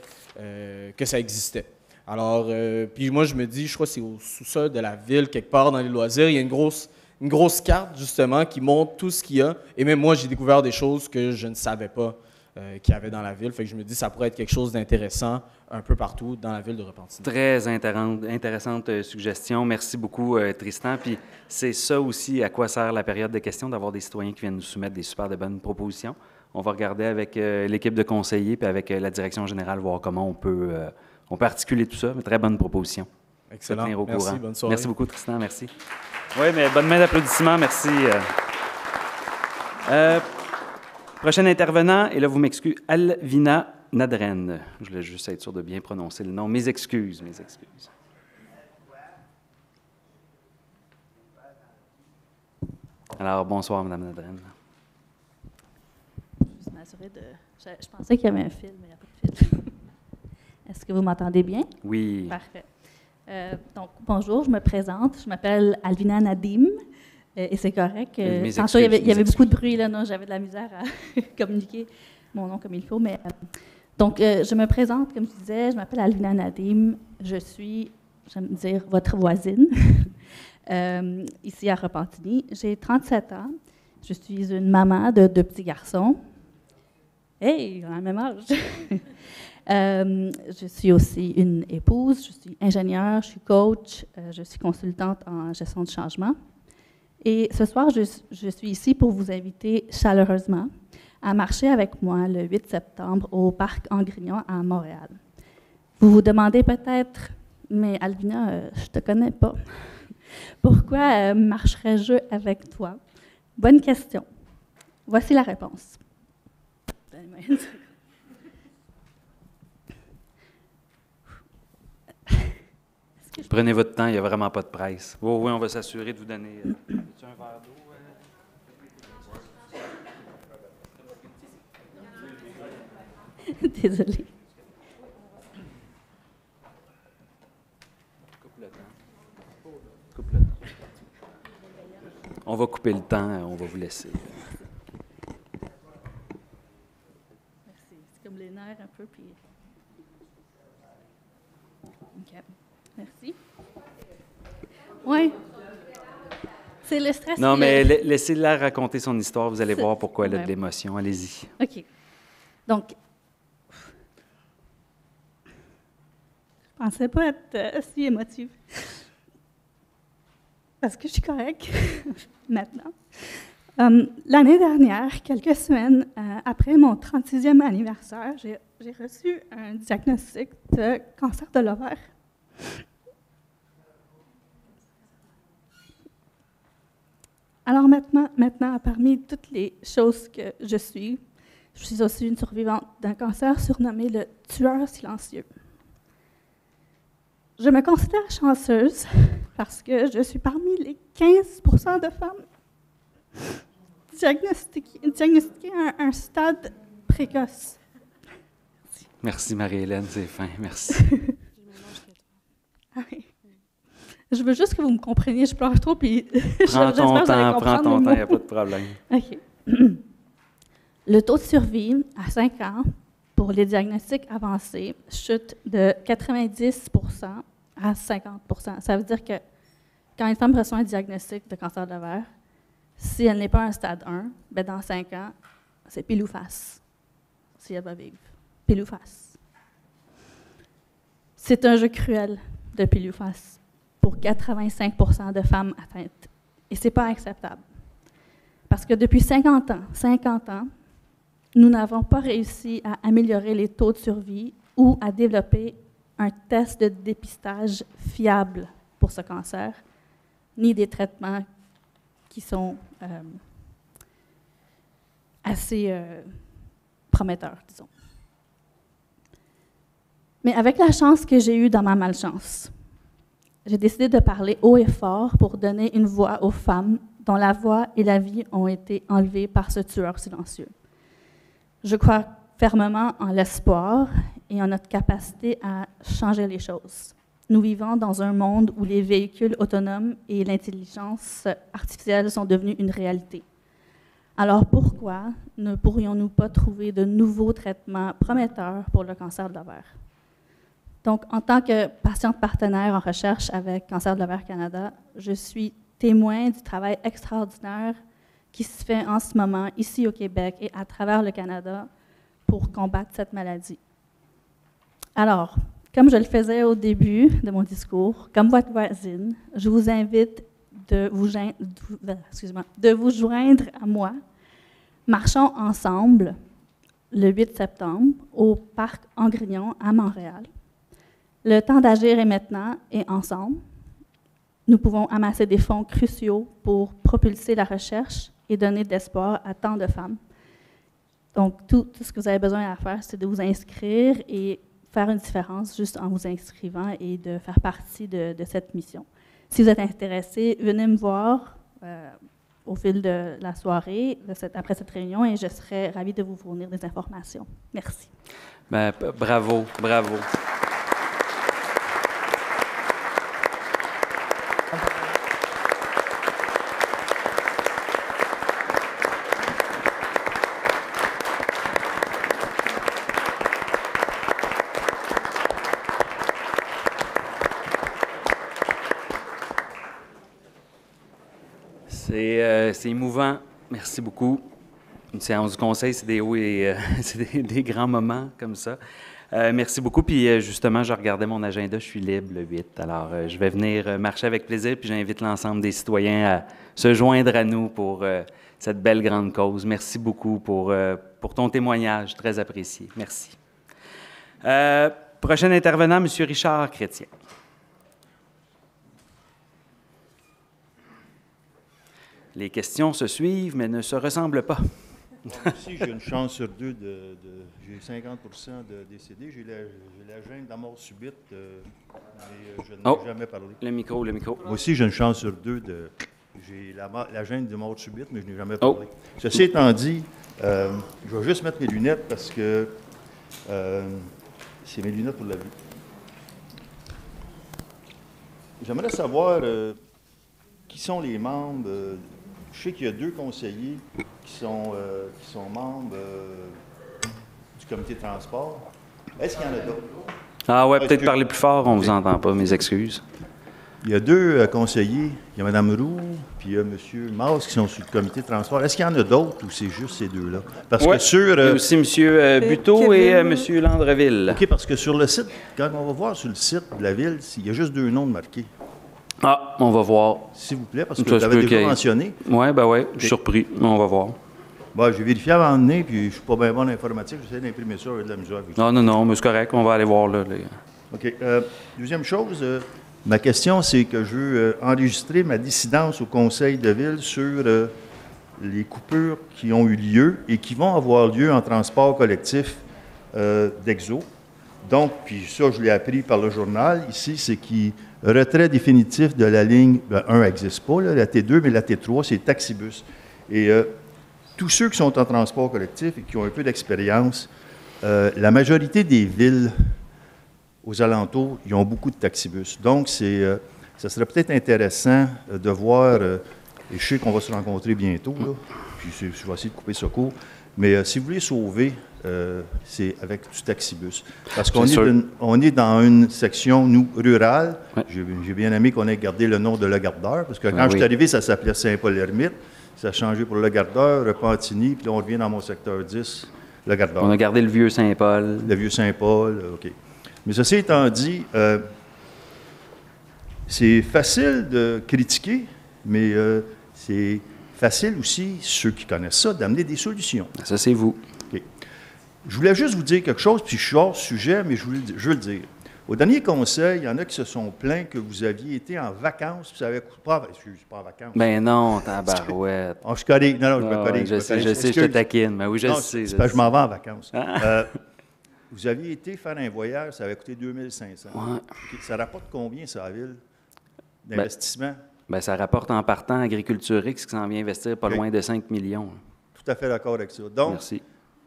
euh, que ça existait. Alors, euh, puis moi, je me dis, je crois que c'est au sous-sol de la ville, quelque part dans les loisirs, il y a une grosse, une grosse carte, justement, qui montre tout ce qu'il y a. Et même moi, j'ai découvert des choses que je ne savais pas euh, qu'il y avait dans la ville. Fait que je me dis, ça pourrait être quelque chose d'intéressant un peu partout dans la ville de Repentigny. Très intéressante, euh, suggestion. Merci beaucoup, euh, Tristan. Puis c'est ça aussi à quoi sert la période de questions, d'avoir des citoyens qui viennent nous soumettre des super de bonnes propositions. On va regarder avec euh, l'équipe de conseillers puis avec la direction générale, voir comment on peut, on peut articuler tout ça. Mais très bonne proposition. Excellent. Au Merci, courant. bonne soirée. Merci beaucoup, Tristan. Merci. Oui, mais bonne main d'applaudissement. Merci. Prochain intervenant, et là, vous m'excusez, Alvina Nadren. Je voulais juste être sûr de bien prononcer le nom. Mes excuses, mes excuses. Alors, bonsoir, Madame Nadren. Juste m'assurer de. Je, je pensais qu'il y avait un fil, mais il n'y a pas de fil. Est-ce que vous m'entendez bien? Oui. Parfait. Euh, donc, bonjour, je me présente. Je m'appelle Alvina Nadim. Euh, et c'est correct. Euh, euh, mes tantôt, il y avait, excuses, il y avait mes beaucoup de bruit, là. Non, j'avais de la misère à communiquer mon nom comme il faut. Mais, donc, je me présente, comme je disais, je m'appelle Alvina Nadim. Je suis, j'aime dire, votre voisine, ici à Repentigny. J'ai 37 ans. Je suis une maman de deux petits garçons. Hey, on a le même âge. Euh, je suis aussi une épouse, je suis ingénieure, je suis coach, euh, je suis consultante en gestion de changement. Et ce soir, je, suis ici pour vous inviter chaleureusement à marcher avec moi le 8 septembre au Parc Angrignon à Montréal. Vous vous demandez peut-être, mais Alvina, euh, je te connais pas. Pourquoi euh, marcherais-je avec toi? Bonne question. Voici la réponse. Prenez votre temps, il n'y a vraiment pas de presse. Oui, on va s'assurer de vous donner. euh, Désolée. On va couper le temps, on va vous laisser. Merci. C'est comme les nerfs un peu, puis... OK. Merci. Oui. C'est le stress. Non, mais la- laissez-la raconter son histoire, vous allez voir pourquoi elle a de l'émotion. Allez-y. OK. Donc, pensais pas être euh, si émotive. Parce que je suis correcte maintenant. Euh, L'année dernière, quelques semaines euh, après mon 36e anniversaire, j'ai reçu un diagnostic de cancer de l'ovaire. Alors maintenant, parmi toutes les choses que je suis, je suis aussi une survivante d'un cancer surnommé le tueur silencieux. Je me considère chanceuse parce que je suis parmi les 15% de femmes diagnostiquées, diagnostiquées à un, un stade précoce. Merci Marie-Hélène, c'est fin. Merci. Ah oui. Je veux juste que vous me compreniez, je pleure trop, puis Prends ton que temps, prends ton temps, il n'y a pas de problème. OK. Le taux de survie à 5 ans pour les diagnostics avancés chute de 90% à 50% Ça veut dire que quand une femme reçoit un diagnostic de cancer de l'ovaire, si elle n'est pas à un stade 1, ben dans 5 ans, c'est pile ou face si elle va vivre. Pile ou face. C'est un jeu cruel de pile ou face pour 85% de femmes atteintes. Et ce n'est pas acceptable. Parce que depuis 50 ans, 50 ans, nous n'avons pas réussi à améliorer les taux de survie ou à développer un test de dépistage fiable pour ce cancer, ni des traitements qui sont euh, assez euh, prometteurs, disons. Mais avec la chance que j'ai eue dans ma malchance, j'ai décidé de parler haut et fort pour donner une voix aux femmes dont la voix et la vie ont été enlevées par ce tueur silencieux. Je crois fermement en l'espoir et en notre capacité à changer les choses. nous vivons dans un monde où les véhicules autonomes et l'intelligence artificielle sont devenus une réalité. Alors pourquoi ne pourrions-nous pas trouver de nouveaux traitements prometteurs pour le cancer de l'ovaire? Donc, en tant que patiente partenaire en recherche avec Cancer de l'ovaire Canada, je suis témoin du travail extraordinaire qui se fait en ce moment ici au Québec et à travers le Canada pour combattre cette maladie. Alors, comme je le faisais au début de mon discours, comme votre voisine, je vous invite de vous, joindre à moi. Marchons ensemble le 8 septembre au Parc Angrignon à Montréal. Le temps d'agir est maintenant et ensemble, nous pouvons amasser des fonds cruciaux pour propulser la recherche et donner de l'espoir à tant de femmes. Donc, tout, ce que vous avez besoin à faire, c'est de vous inscrire et faire une différence juste en vous inscrivant et de faire partie de, cette mission. Si vous êtes intéressé, venez me voir euh, au fil de la soirée, après cette réunion, et je serai ravie de vous fournir des informations. Merci. P- bravo, bravo. C'est émouvant. Merci beaucoup. Une séance du conseil, c'est des hauts et euh, des, grands moments comme ça. Euh, merci beaucoup. Puis euh, justement, je regardais mon agenda, je suis libre le 8. Alors, je vais venir marcher avec plaisir, puis j'invite l'ensemble des citoyens à se joindre à nous pour cette belle grande cause. Merci beaucoup pour, pour ton témoignage, très apprécié. Merci. Prochain intervenant, M. Richard Chrétien. Les questions se suivent, mais ne se ressemblent pas. Moi aussi, j'ai une chance sur deux de. de- j'ai 50% de décédés. J'ai la, la gêne de la mort subite, euh, mais euh, je n'ai Oh. jamais parlé. Le micro, le micro. Moi aussi, j'ai une chance sur deux de. J'ai la, la gêne de mort subite, mais je n'ai jamais Oh. parlé. Ceci étant dit, euh, je vais juste mettre mes lunettes parce que euh, c'est mes lunettes pour la vue. J'aimerais savoir qui sont les membres. Je sais qu'il y a deux conseillers qui sont, euh, qui sont membres euh, du comité de transport. Est-ce qu'il y en a d'autres? Ah ouais, peut-être parler plus fort, on vous entend pas, mes excuses. Il y a deux euh, conseillers. Il y a Mme Roux, puis il y a M. Mars qui sont sur le comité de transport. Est-ce qu'il y en a d'autres ou c'est juste ces deux-là? Parce Ouais. que sur. Il y a aussi M. euh, Buteau et euh, M. Landreville. OK, parce que sur le site, quand on va voir sur le site de la ville, il y a juste deux noms de marqués. Ah, on va voir. S'il vous plaît, parce que Ça vous l'avez déjà mentionné. Oui, ben oui, je suis surpris. On va voir. Bon, j'ai vérifié avant de venir, puis je suis pas bien bon en informatique. J'essaie d'imprimer ça avec de la ça. Non, non, non, mais c'est correct, on va aller voir là. les- OK. Euh, deuxième chose, euh, ma question, c'est que je veux euh, enregistrer ma dissidence au conseil de ville sur les coupures qui ont eu lieu et qui vont avoir lieu en transport collectif d'Exo. Donc, puis ça, je l'ai appris par le journal ici, c'est qu'il retrait définitif de la ligne ben, 1 n'existe pas, la T2, mais la T3, c'est Taxibus. Et euh, tous ceux qui sont en transport collectif et qui ont un peu d'expérience, euh, la majorité des villes aux alentours, ils ont beaucoup de taxibus. Donc, c'est, euh, ça serait peut-être intéressant de voir, et je sais qu'on va se rencontrer bientôt, là, puis je vais essayer de couper ce cours, mais si vous voulez sauver, euh, c'est avec du taxibus. Parce qu'on est, on dans une section, nous, rurale. J'ai, j'ai bien aimé qu'on ait gardé le nom de Le Gardeur, parce que quand je suis arrivé, ça s'appelait Saint-Paul-Ermite. Ça a changé pour Le Gardeur, Repentigny, puis là, on revient dans mon secteur 10, Le Gardeur. On a gardé le vieux Saint-Paul. Le vieux Saint-Paul, euh, OK. Mais ceci étant dit, euh, c'est facile de critiquer, mais euh, c'est facile aussi, ceux qui connaissent ça, d'amener des solutions. Ça, c'est vous. Je voulais juste vous dire quelque chose, puis je suis hors sujet, mais je, voulais- je veux le dire. Au dernier conseil, il y en a qui se sont plaints que vous aviez été en vacances, puis ça avait coûté pas, excuse, pas en vacances. Ben non, tabarouette. Oh, je correct. Non, non, je me Ah, ouais, je sais, je sais, je te taquine. Ben oui, je Non, sais, c'est je m'en vais en vacances. Ah. Euh, vous aviez été faire un voyage, ça avait coûté 2500. Ouais. Ça rapporte combien, ça, à la ville, Ben, d'investissement? Ben, ça rapporte en partant Agriculture X qui s'en vient investir pas loin de 5 millions. Tout à fait d'accord avec ça. Donc, Merci.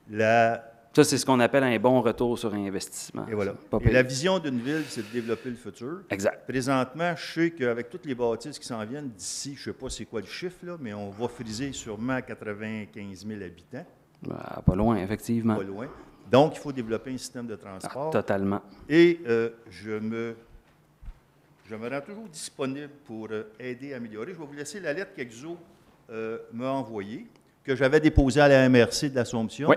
la Ça, c'est ce qu'on appelle un bon retour sur investissement. Et voilà. Et la vision d'une ville, c'est de développer le futur. Exact. Présentement, je sais qu'avec toutes les bâtisses qui s'en viennent d'ici, je ne sais pas c'est quoi le chiffre, là, mais on va friser sûrement à 95 000 habitants, Ah, pas loin, effectivement. pas loin. Donc, il faut développer un système de Ah, transport. totalement. Et euh, je, me, je me rends toujours disponible pour euh, aider à améliorer. Je vais vous laisser la lettre qu'Exo euh, m'a envoyée, que j'avais déposée à la MRC de l'Assomption, Oui.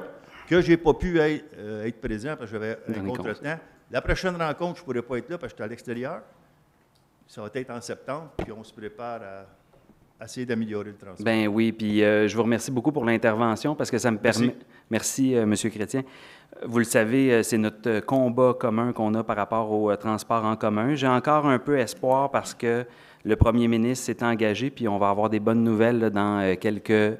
Que je n'ai pas pu être, euh, être présent parce que j'avais un contretemps. La prochaine rencontre, je ne pourrai pas être là parce que je suis à l'extérieur. Ça va être en septembre, puis on se prépare à, essayer d'améliorer le transport. Ben oui, puis euh, je vous remercie beaucoup pour l'intervention parce que ça me permet. Merci, euh, Monsieur Chrétien. Vous le savez, euh, c'est notre euh, combat commun qu'on a par rapport au transport en commun. J'ai encore un peu espoir parce que le premier ministre s'est engagé, puis on va avoir des bonnes nouvelles là, dans quelques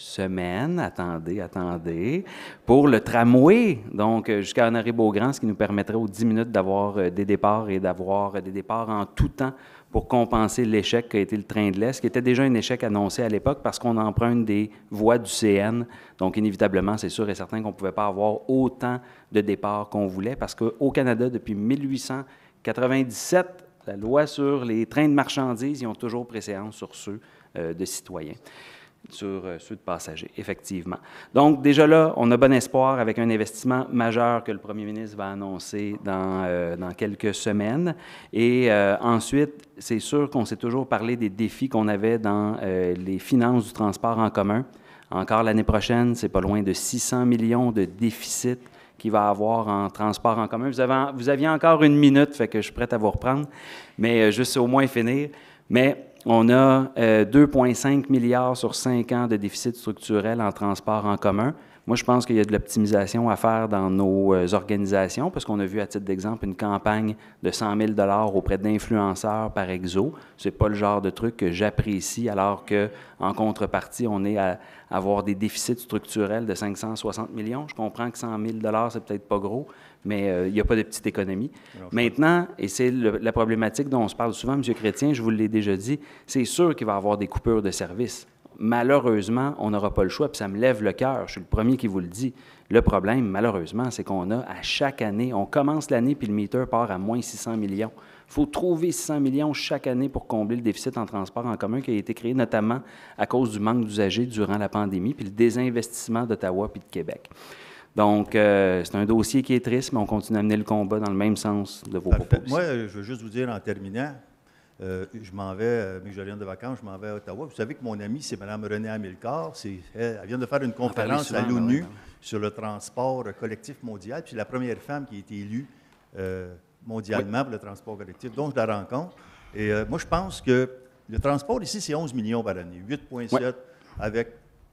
semaines, attendez, attendez, pour le tramway, donc euh, jusqu'à Honoré-Beaugrand, ce qui nous permettrait aux 10 minutes d'avoir euh, des départs et d'avoir euh, des départs en tout temps pour compenser l'échec qu'a été le train de l'Est, qui était déjà un échec annoncé à l'époque parce qu'on emprunte des voies du CN. Donc, inévitablement, c'est sûr et certain qu'on ne pouvait pas avoir autant de départs qu'on voulait parce qu'au Canada, depuis 1897, la loi sur les trains de marchandises, ils ont toujours préséance sur ceux de citoyens sur euh, ceux de passagers, effectivement. Donc, déjà là, on a bon espoir avec un investissement majeur que le premier ministre va annoncer dans, euh, dans quelques semaines. Et euh, ensuite, c'est sûr qu'on s'est toujours parlé des défis qu'on avait dans les finances du transport en commun. Encore l'année prochaine, c'est pas loin de 600 millions de déficit qu'il va avoir en transport en commun. Vous, avez, vous aviez encore une minute, fait que je suis prêt à vous reprendre, mais juste au moins finir. Mais on a euh, 2,5 milliards sur 5 ans de déficit structurel en transport en commun. Moi, je pense qu'il y a de l'optimisation à faire dans nos euh, organisations, parce qu'on a vu, à titre d'exemple, une campagne de 100 000 auprès d'influenceurs par exo. Ce n'est pas le genre de truc que j'apprécie, alors qu'en contrepartie, on est à avoir des déficits structurels de 560 millions. Je comprends que 100 000 c'est peut-être pas gros, mais euh, il n'y a pas de petite économie. Maintenant, et c'est la problématique dont on se parle souvent, M. Chrétien, je vous l'ai déjà dit, c'est sûr qu'il va y avoir des coupures de services. Malheureusement, on n'aura pas le choix, puis ça me lève le cœur, je suis le premier qui vous le dit. Le problème, malheureusement, c'est qu'on a à chaque année, on commence l'année, puis le meter part à moins 600 millions. Il faut trouver 600 millions chaque année pour combler le déficit en transport en commun qui a été créé notamment à cause du manque d'usagers durant la pandémie, puis le désinvestissement d'Ottawa puis de Québec. Donc, euh, c'est un dossier qui est triste, mais on continue à mener le combat dans le même sens de vos Parfait. propositions. Moi, je veux juste vous dire en terminant, euh, je m'en vais, euh, mais je reviens de vacances, je m'en vais à Ottawa. Vous savez que mon amie, c'est Mme Renée Amilcar. Elle, elle vient de faire une conférence souvent, à ben l'ONU ben sur le transport collectif mondial. Puis c'est la première femme qui a été élue mondialement pour le transport collectif. Donc, je la rencontre. Et moi, je pense que le transport ici, c'est 11 millions par année, 8,7 Ouais. avec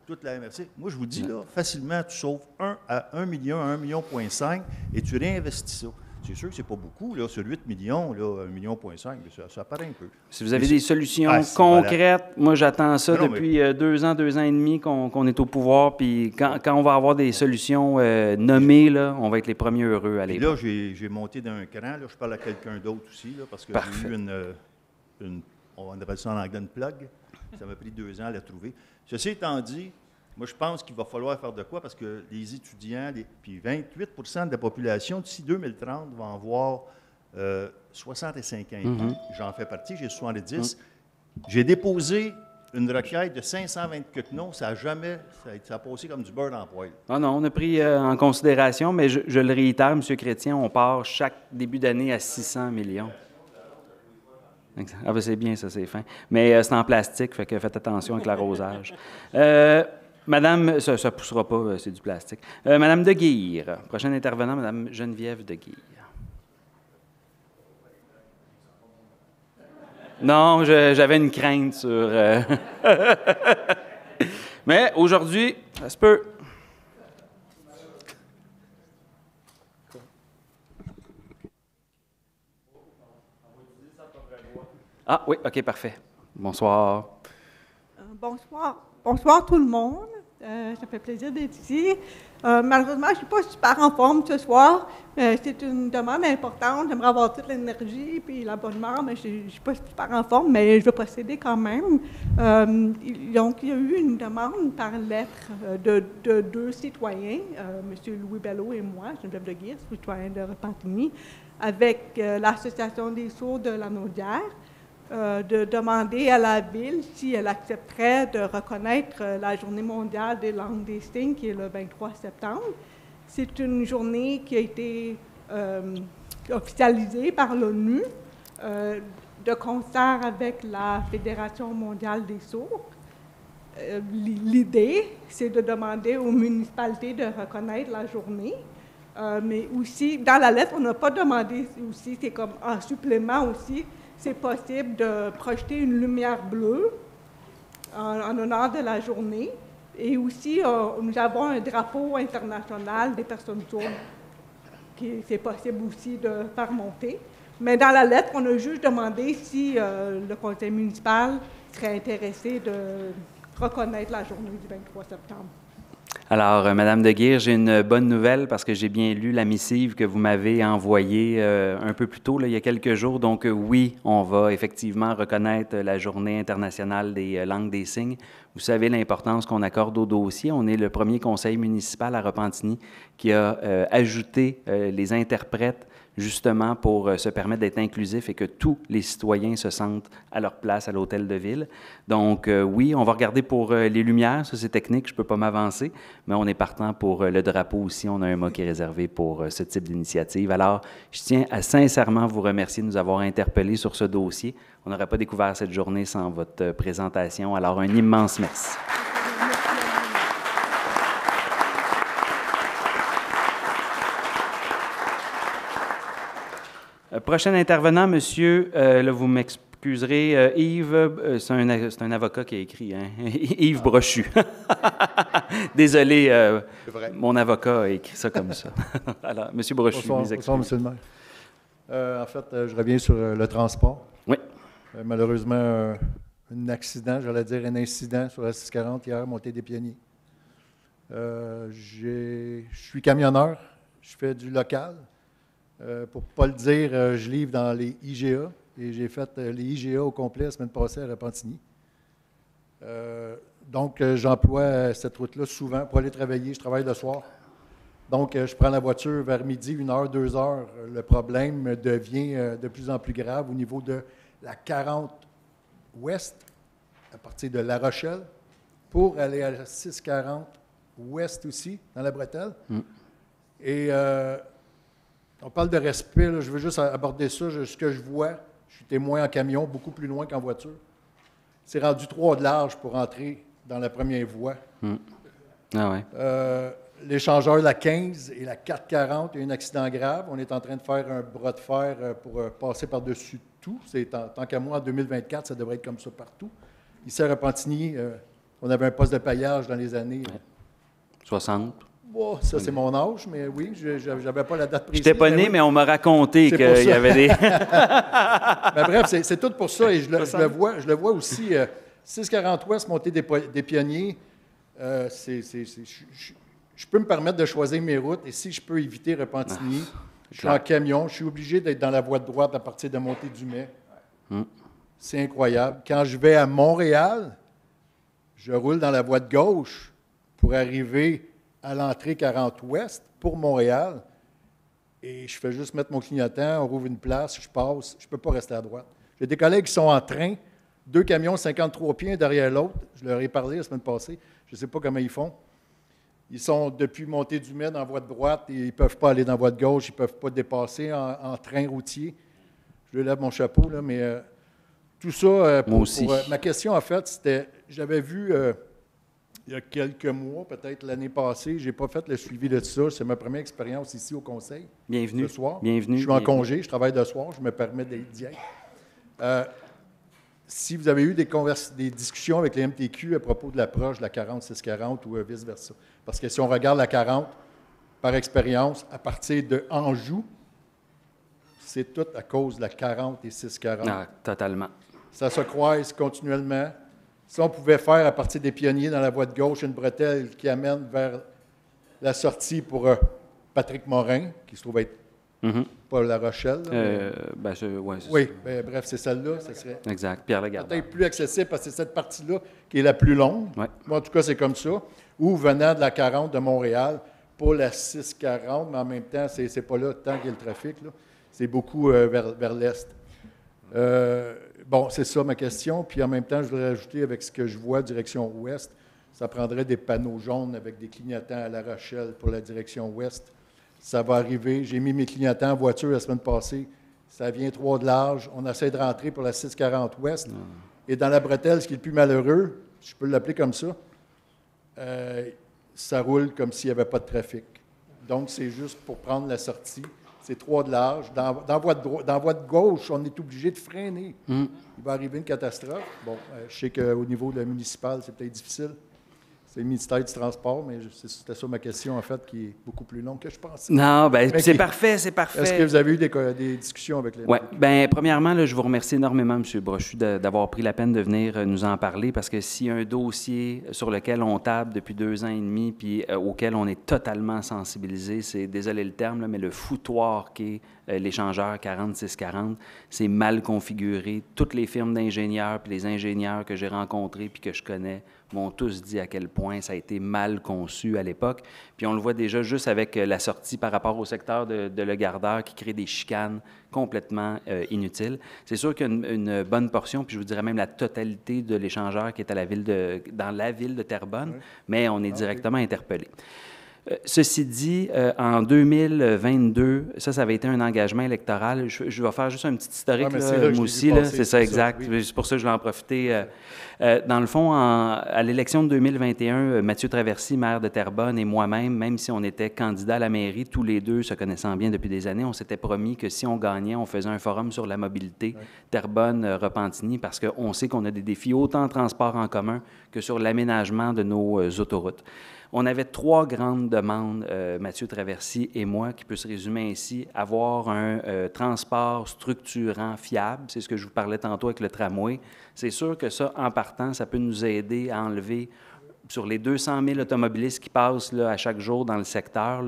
toute la MRC. Moi, je vous dis, là, facilement, tu sauves 1 à 1 million, 1 million, point 5 et tu réinvestis ça. C'est sûr que c'est pas beaucoup, là, sur 8 millions, là, 1 million, point 5, ça, ça paraît un peu. Si vous avez Mais des solutions Ah, concrètes, moi j'attends ça Non, depuis euh, deux ans, deux ans et demi qu'on est au pouvoir. Puis quand, quand on va avoir des solutions euh, nommées, là, on va être les premiers heureux à Puis aller. là, j'ai monté d'un cran, là, je parle à quelqu'un d'autre aussi, là, parce que j'ai eu une, euh, une- on appelle ça en anglais une plug. Ça m'a pris deux ans à la trouver. Ceci étant dit, moi, je pense qu'il va falloir faire de quoi, parce que les étudiants, les- puis 28% de la population, d'ici 2030, vont avoir euh, 65 ans. Mhm. plus. J'en fais partie, j'ai 70. J'ai déposé une requête de 524 noms, ça a jamais, ça a, ça a passé comme du beurre dans le poêle. Ah non, on a pris euh, en considération, mais je, je le réitère, M. Chrétien, on part chaque début d'année à 600 millions. Ah ben c'est bien, ça, c'est fin. Mais euh, c'est en plastique, fait que faites attention avec l'arrosage. Euh, Madame, ça ne poussera pas, euh, c'est du plastique. Madame De Guire, prochaine intervenant, Madame Geneviève De Guire. Non, j'avais une crainte sur. Mais aujourd'hui, ça se peut. Ah oui, OK, parfait. Bonsoir. Euh, Bonsoir. Bonsoir tout le monde. Euh, ça fait plaisir d'être ici. Euh, malheureusement, je ne suis pas super en forme ce soir. C'est une demande importante. J'aimerais avoir toute l'énergie et l'abonnement, mais je ne suis pas super en forme, mais je vais procéder quand même. Donc, il y a eu une demande par lettre de, de deux citoyens, M. Louis Bello et moi, Geneviève de Guire, citoyen de Repentigny, avec l'Association des sourds de la Naudière, euh, de demander à la Ville si elle accepterait de reconnaître euh, la Journée mondiale des langues des signes, qui est le 23 septembre. C'est une journée qui a été euh, officialisée par l'ONU de concert avec la Fédération mondiale des sourds. L'i- L'idée, c'est de demander aux municipalités de reconnaître la journée. Mais aussi, dans la lettre, on n'a pas demandé aussi, c'est comme en supplément aussi, c'est possible de projeter une lumière bleue en, en honneur de la journée. Et aussi, euh, nous avons un drapeau international des personnes sourdes qui c'est possible aussi de faire monter. Mais dans la lettre, on a juste demandé si euh, le conseil municipal serait intéressé de reconnaître la journée du 23 septembre. Alors, euh, Madame de Guire, j'ai une bonne nouvelle parce que j'ai bien lu la missive que vous m'avez envoyée euh, un peu plus tôt, il y a quelques jours. Donc, euh, oui, on va effectivement reconnaître la Journée internationale des langues des signes. Vous savez l'importance qu'on accorde au dossier. On est le premier conseil municipal à Repentigny qui a ajouté les interprètes justement pour euh, se permettre d'être inclusif et que tous les citoyens se sentent à leur place à l'hôtel de ville. Donc euh, oui, on va regarder pour euh, les lumières, ça c'est technique, je ne peux pas m'avancer, mais on est partant pour le drapeau aussi, on a un mot qui est réservé pour ce type d'initiative. Alors, je tiens à sincèrement vous remercier de nous avoir interpellés sur ce dossier. On n'aurait pas découvert cette journée sans votre présentation, alors un immense merci. Euh, prochain intervenant, monsieur, euh, là, vous m'excuserez, euh, Yves, euh, c'est un, avocat qui a écrit, hein? Yves Brochu. Désolé, euh, vrai. mon avocat a écrit ça comme ça. Alors, monsieur Brochu, Bonsoir, mes bonsoir. Monsieur le maire. Euh, en fait, euh, je reviens sur euh, le transport. Oui. Euh, malheureusement, euh, un accident, j'allais dire un incident sur la 640 hier, montée des pionniers. Euh, je suis camionneur, je fais du local. Euh, pour ne pas le dire, euh, je livre dans les IGA et j'ai fait euh, les IGA au complet la semaine passée à Repentigny. Donc, j'emploie cette route-là souvent pour aller travailler. Je travaille le soir. Donc, je prends la voiture vers midi, une heure, deux heures. Le problème devient de plus en plus grave au niveau de la 40 ouest, à partir de La Rochelle, pour aller à la 640 ouest aussi, dans la bretelle. Mm. Et euh, on parle de respect, là, je veux juste aborder ça. Je- ce que je vois, je suis témoin en camion, beaucoup plus loin qu'en voiture. C'est rendu trois de large pour entrer dans la première voie. Ah ouais. Euh, L'échangeur, la 15 et la 440, il y a eu un accident grave. On est en train de faire un bras de fer euh, pour euh, passer par-dessus tout. C'est tant, qu'à moi, en 2024, ça devrait être comme ça partout. Ici à Repentigny, euh, on avait un poste de paillage dans les années. 60. Ça, c'est mon âge, mais oui, je n'avais pas la date précise. Je n'étais pas né, oui. mais on m'a raconté qu'il y avait des... Mais bref, c'est- tout pour ça. Et je le, je le vois, je le vois aussi. euh, 640 Ouest, montée des, pionniers, euh, c'est- je, peux me permettre de choisir mes routes. Et si je peux éviter Repentigny, je suis en camion, je suis obligé d'être dans la voie de droite à partir de montée du Mai. Hmm. C'est incroyable. Quand je vais à Montréal, je roule dans la voie de gauche pour arriver à l'entrée 40 Ouest pour Montréal. Et je fais juste mettre mon clignotant, on rouvre une place, je passe. Je ne peux pas rester à droite. J'ai des collègues qui sont en train, deux camions 53 pieds derrière l'autre. Je leur ai parlé la semaine passée. Je ne sais pas comment ils font. Ils sont depuis montée du Med en voie de droite et ils ne peuvent pas aller dans la voie de gauche, ils ne peuvent pas dépasser en, en train routier. Je lève mon chapeau, là, mais euh, tout ça, euh, pour, Moi aussi. pour, euh, ma question, en fait, c'était, j'avais vu il y a quelques mois, peut-être l'année passée, je n'ai pas fait le suivi de ça. C'est ma première expérience ici au Conseil. Bienvenue. Ce soir. Bienvenue. Je suis en congé, je travaille le soir, je me permets d'être d'y être. Euh, si vous avez eu des, des discussions avec les MTQ à propos de l'approche de la 40-640 ou euh, vice-versa. Parce que si on regarde la 40, par expérience, à partir de Anjou, c'est tout à cause de la 40 et 640. Ah, totalement. Ça se croise continuellement. Si on pouvait faire à partir des pionniers dans la voie de gauche une bretelle qui amène vers la sortie pour euh, Patrick Morin, qui se trouve être Mhm. pas La Rochelle. là, Euh, ben, je- ouais, oui, ça. ben, bref, c'est celle-là. Ce serait Exact. Pierre Lagarde. peut-être plus accessible parce que c'est cette partie-là qui est la plus longue. Ouais. Moi, en tout cas, c'est comme ça. Ou venant de la 40 de Montréal, pas la 640, mais en même temps, c'est n'est pas là tant qu'il y a le trafic. C'est beaucoup euh, vers, vers l'est. Euh, bon, c'est ça ma question. Puis en même temps, je voudrais ajouter avec ce que je vois direction ouest, ça prendrait des panneaux jaunes avec des clignotants à La Rochelle pour la direction ouest. Ça va arriver. J'ai mis mes clignotants en voiture la semaine passée. Ça vient trois de large. On essaie de rentrer pour la 640 ouest. Et dans la bretelle, ce qui est le plus malheureux, je peux l'appeler comme ça, euh, ça roule comme s'il n'y avait pas de trafic. Donc, c'est juste pour prendre la sortie. C'est trois de large. Dans, dans, voie de dro- dans voie de gauche, on est obligé de freiner. Mm. Il va arriver une catastrophe. Bon, euh, je sais qu'au niveau de la municipale, c'est peut-être difficile. C'est le ministère du Transport, mais c'était ça ma question, en fait, qui est beaucoup plus longue que je pensais. Non, ben, c'est parfait, c'est parfait. Est-ce que vous avez eu des, discussions avec les... Oui. Bien, premièrement, là, je vous remercie énormément, M. Brochu, d'avoir pris la peine de venir euh, nous en parler parce que s'il y a un dossier sur lequel on table depuis deux ans et demi puis euh, auquel on est totalement sensibilisé, c'est, désolé le terme, là, mais le foutoir qu'est euh, l'échangeur 4640, c'est mal configuré. Toutes les firmes d'ingénieurs puis les ingénieurs que j'ai rencontrés puis que je connais m'ont tous dit à quel point ça a été mal conçu à l'époque. Puis on le voit déjà juste avec euh, la sortie par rapport au secteur de, de Le Gardeur qui crée des chicanes complètement euh, inutiles. C'est sûr a une, bonne portion, puis je vous dirais même la totalité de l'échangeur qui est à la ville de, dans la ville de Terrebonne, mais on est directement interpellé. Euh, Ceci dit, euh, en 2022, ça, ça avait été un engagement électoral. Je, je vais faire juste un petit historique, mais là, moi aussi. C'est ça, exact. oui. C'est pour ça que je voulais en profiter. euh, euh, dans le fond, en- à l'élection de 2021, euh, Mathieu Traversy, maire de Terrebonne, et moi-même, même si on était candidats à la mairie, tous les deux se connaissant bien depuis des années, on s'était promis que si on gagnait, on faisait un forum sur la mobilité Terrebonne-Repentigny, parce qu'on sait qu'on a des défis autant en transport en commun que sur l'aménagement de nos autoroutes. On avait trois grandes demandes, euh, Mathieu Traversy et moi, qui peut se résumer ainsi. Avoir un euh, transport structurant, fiable, c'est ce que je vous parlais tantôt avec le tramway. C'est sûr que ça, en partant, ça peut nous aider à enlever sur les 200 000 automobilistes qui passent là, à chaque jour dans le secteur,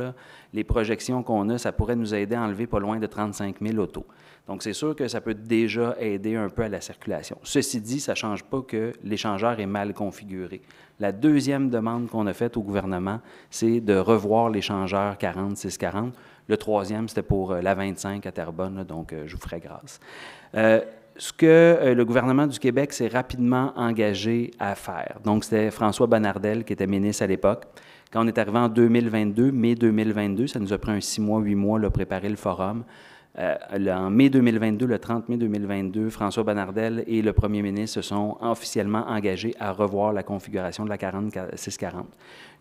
les projections qu'on a, ça pourrait nous aider à enlever pas loin de 35 000 autos. Donc, c'est sûr que ça peut déjà aider un peu à la circulation. Ceci dit, ça ne change pas que l'échangeur est mal configuré. La deuxième demande qu'on a faite au gouvernement, c'est de revoir l'échangeur 40-640. Le troisième, c'était pour euh, la 25 à Terrebonne, donc euh, je vous ferai grâce. Euh, ce que euh, le gouvernement du Québec s'est rapidement engagé à faire. Donc, c'était François Bonnardel qui était ministre à l'époque. Quand on est arrivé en 2022, mai 2022, ça nous a pris un six mois, huit mois de préparer le forum. Euh, en mai 2022, le 30 mai 2022, François Bonnardel et le premier ministre se sont officiellement engagés à revoir la configuration de la 40 640.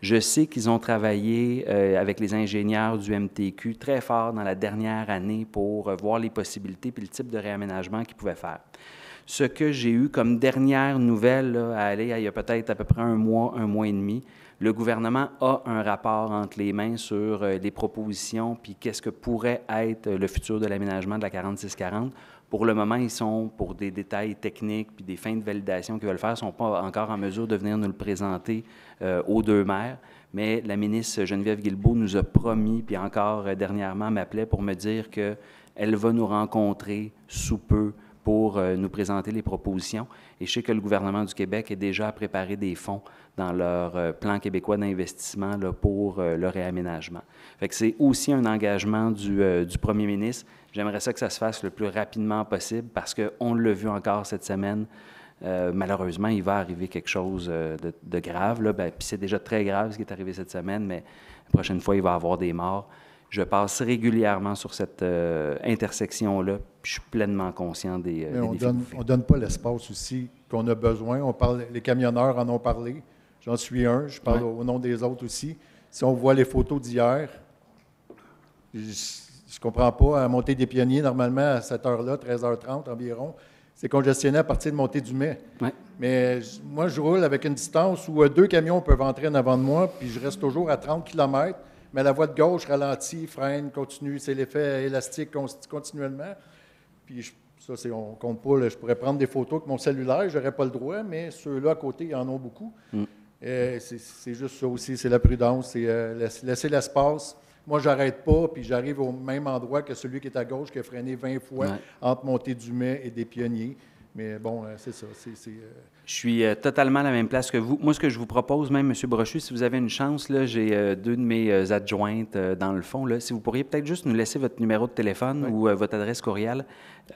Je sais qu'ils ont travaillé euh, avec les ingénieurs du MTQ très fort dans la dernière année pour euh, voir les possibilités puis le type de réaménagement qu'ils pouvaient faire. Ce que j'ai eu comme dernière nouvelle là, à il y a peut-être à peu près un mois, un mois et demi, le gouvernement a un rapport entre les mains sur euh, les propositions puis qu'est-ce que pourrait être le futur de l'aménagement de la 4640. Pour le moment, ils sont pour des détails techniques puis des fins de validation qu'ils veulent faire, ne sont pas encore en mesure de venir nous le présenter euh, aux deux maires. Mais la ministre Geneviève Guilbeault nous a promis, puis encore euh, dernièrement m'appelait pour me dire qu'elle va nous rencontrer sous peu pour nous présenter les propositions. Et je sais que le gouvernement du Québec est déjà à préparer des fonds dans leur euh, plan québécois d'investissement pour euh, le réaménagement. Fait que c'est aussi un engagement du, euh, du premier ministre. J'aimerais ça que ça se fasse le plus rapidement possible parce qu'on l'a vu encore cette semaine. Euh, malheureusement, il va arriver quelque chose euh, de, de grave. Là. Ben, puis c'est déjà très grave ce qui est arrivé cette semaine, mais la prochaine fois, il va y avoir des morts. Je passe régulièrement sur cette euh, intersection-là, puis je suis pleinement conscient des, Mais des on défis. donne, on donne pas l'espace aussi qu'on a besoin. On parle, les camionneurs en ont parlé. J'en suis un. Je parle Ouais. au nom des autres aussi. Si on voit les photos d'hier, je ne comprends pas. À monter des pionniers, normalement, à cette heure-là, 13h30 environ, c'est congestionné à partir de montée du mai. Ouais. Mais moi, je roule avec une distance où euh, deux camions peuvent entrer en avant de moi, puis je reste toujours à 30 km. Mais la voie de gauche ralentit, freine, continue. C'est l'effet élastique con- continuellement. Puis je- ça, c'est, on compte pas. là. je pourrais prendre des photos avec mon cellulaire, je n'aurais pas le droit, mais ceux-là à côté, ils en ont beaucoup. Mm. Euh, c'est juste ça aussi, c'est la prudence, c'est euh, laisser, l'espace. Moi, j'arrête pas, puis j'arrive au même endroit que celui qui est à gauche, qui a freiné 20 fois Ouais. entre montée du mai et des pionniers. Mais bon, euh, c'est ça. euh, Je suis euh, totalement à la même place que vous. Moi, ce que je vous propose, même, M. Brochu, si vous avez une chance, là, j'ai deux de mes adjointes dans le fond. Là, si vous pourriez peut-être juste nous laisser votre numéro de téléphone ou votre adresse courriel,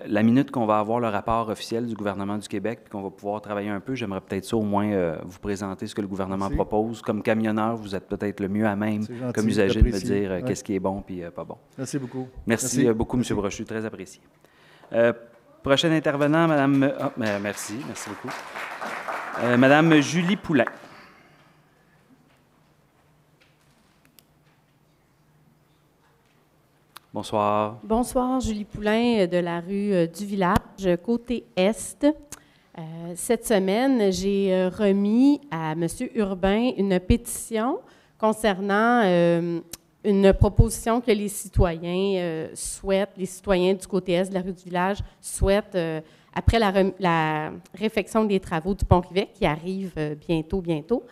la minute qu'on va avoir le rapport officiel du gouvernement du Québec puis qu'on va pouvoir travailler un peu, j'aimerais peut-être ça au moins euh, vous présenter ce que le gouvernement Merci. propose. Comme camionneur, vous êtes peut-être le mieux à même, gentil, comme usager, de me dire euh, qu'est-ce qui est bon puis euh, pas bon. Merci beaucoup. Merci, Merci. beaucoup, M. Brochu, très apprécié. Prochain intervenant, ah, euh, merci, merci beaucoup. Euh, Madame Julie Poulain. Bonsoir. Bonsoir, Julie Poulain euh, de la rue du Village, côté Est. Cette semaine, j'ai remis à M. Urbain une pétition concernant une proposition que les citoyens euh, souhaitent, les citoyens du côté Est de la rue du Village souhaitent, euh, après la, réfection des travaux du Pont-Rivet qui arrive euh, bientôt, bientôt.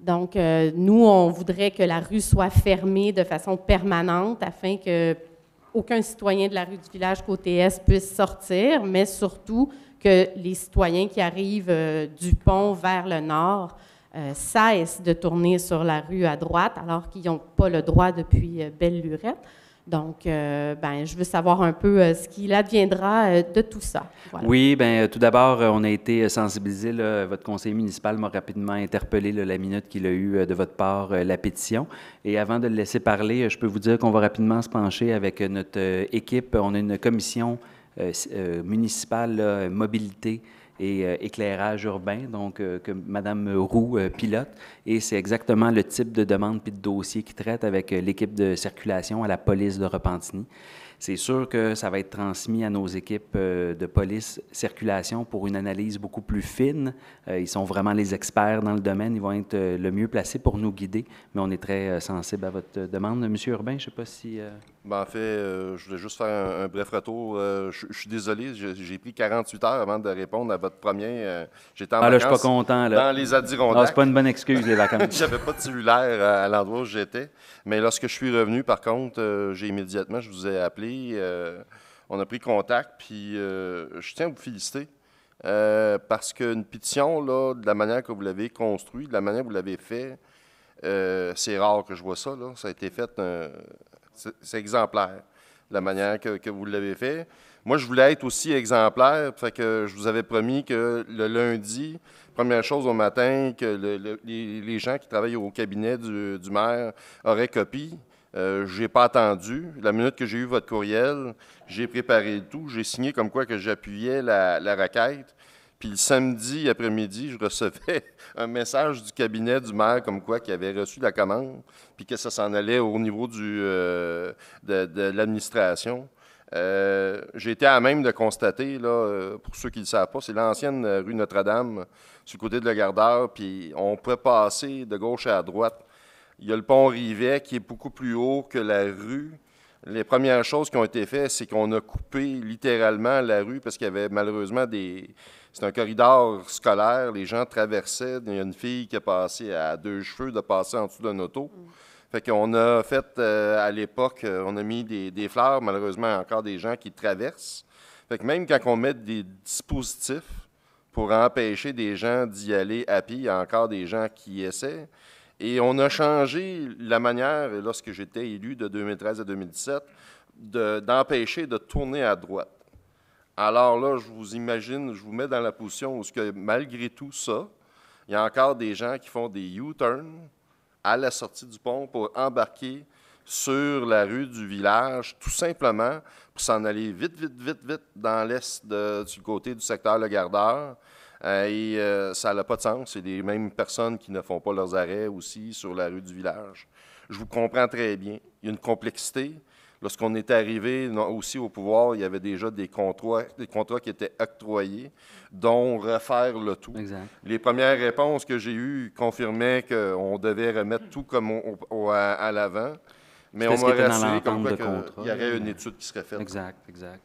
Donc, nous, on voudrait que la rue soit fermée de façon permanente afin que aucun citoyen de la rue du village côté Est puisse sortir, mais surtout que les citoyens qui arrivent du pont vers le nord cessent de tourner sur la rue à droite alors qu'ils n'ont pas le droit depuis euh, belle lurette. Donc, euh, ben, je veux savoir un peu euh, ce qu'il adviendra euh, de tout ça. Oui, bien, tout d'abord, euh, on a été sensibilisés. là, votre conseiller municipal m'a rapidement interpellé la minute qu'il a eu euh, de votre part euh, la pétition. Et avant de le laisser parler, euh, je peux vous dire qu'on va rapidement se pencher avec euh, notre euh, équipe. On a une commission euh, euh, municipale mobilité et euh, éclairage urbain, donc euh, que Mme Roux euh, pilote. Et c'est exactement le type de demande puis de dossier qui traite avec l'équipe de circulation à la police de Repentigny. C'est sûr que ça va être transmis à nos équipes euh, de police circulation pour une analyse beaucoup plus fine. Euh, ils sont vraiment les experts dans le domaine. Ils vont être euh, le mieux placés pour nous guider, mais on est très sensible à votre demande. Monsieur Urbain, je ne sais pas si... Ben, en fait, euh, je voulais juste faire un, un bref retour. Euh, je, je suis désolé, j'ai pris 48 heures avant de répondre à votre premier. euh, J'étais en Ah là, je suis pas vacances content. Là. Dans les Adirondacks. Ah, c'est pas une bonne excuse, les vacances. J'avais pas de cellulaire à l'endroit où j'étais. Mais lorsque je suis revenu, par contre, euh, j'ai immédiatement, je vous ai appelé. euh, on a pris contact, puis euh, je tiens à vous féliciter. parce qu'une pétition, là, de la manière que vous l'avez construite, de la manière que vous l'avez fait, c'est rare que je vois ça. Là. Ça a été fait, c'est c'est exemplaire, de la manière que, que vous l'avez fait. Moi, je voulais être aussi exemplaire, fait que je vous avais promis que le lundi, première chose au matin, que le- le- les, gens qui travaillent au cabinet du, maire auraient copie. Euh, je n'ai pas attendu. La minute que j'ai eu votre courriel, j'ai préparé tout. J'ai signé comme quoi que j'appuyais la, requête. Puis le samedi après-midi, je recevais un message du cabinet du maire comme quoi qu'il avait reçu la commande, puis que ça s'en allait au niveau euh, de l'administration. Euh, j'ai été à même de constater, là, euh, pour ceux qui ne le savent pas, c'est l'ancienne euh, rue Notre-Dame, sur le côté de la Gardeur, puis on peut passer de gauche à droite. Il y a le pont Rivet qui est beaucoup plus haut que la rue. Les premières choses qui ont été faites, c'est qu'on a coupé littéralement la rue parce qu'il y avait malheureusement des. C'est un corridor scolaire, les gens traversaient. Il y a une fille qui a passé à deux cheveux de passer en dessous d'un auto. Fait qu'on a fait, euh, à l'époque, euh, on a mis des, fleurs, malheureusement, encore des gens qui traversent. Fait que même quand on met des dispositifs pour empêcher des gens d'y aller à pied, il y a encore des gens qui essaient. Et on a changé la manière, lorsque j'étais élu de 2013 à 2017, de- d'empêcher de tourner à droite. Alors là, je vous imagine, je vous mets dans la position où, que, malgré tout ça, il y a encore des gens qui font des U-turns à la sortie du pont pour embarquer sur la rue du village, tout simplement pour s'en aller vite, vite, vite, vite dans l'est du côté du secteur Le Gardeur. Euh, et euh, ça n'a pas de sens. C'est les mêmes personnes qui ne font pas leurs arrêts aussi sur la rue du village. Je vous comprends très bien. Il y a une complexité. Lorsqu'on est arrivé aussi au pouvoir, il y avait déjà des contrats, des contrats qui étaient octroyés, dont refaire le tout. Exact. Les premières réponses que j'ai eues confirmaient qu'on devait remettre tout comme au- au- à, à l'avant. Mais on m'a rassuré comme quoi de que contrat. il y aurait une étude qui serait faite. Exact, exact.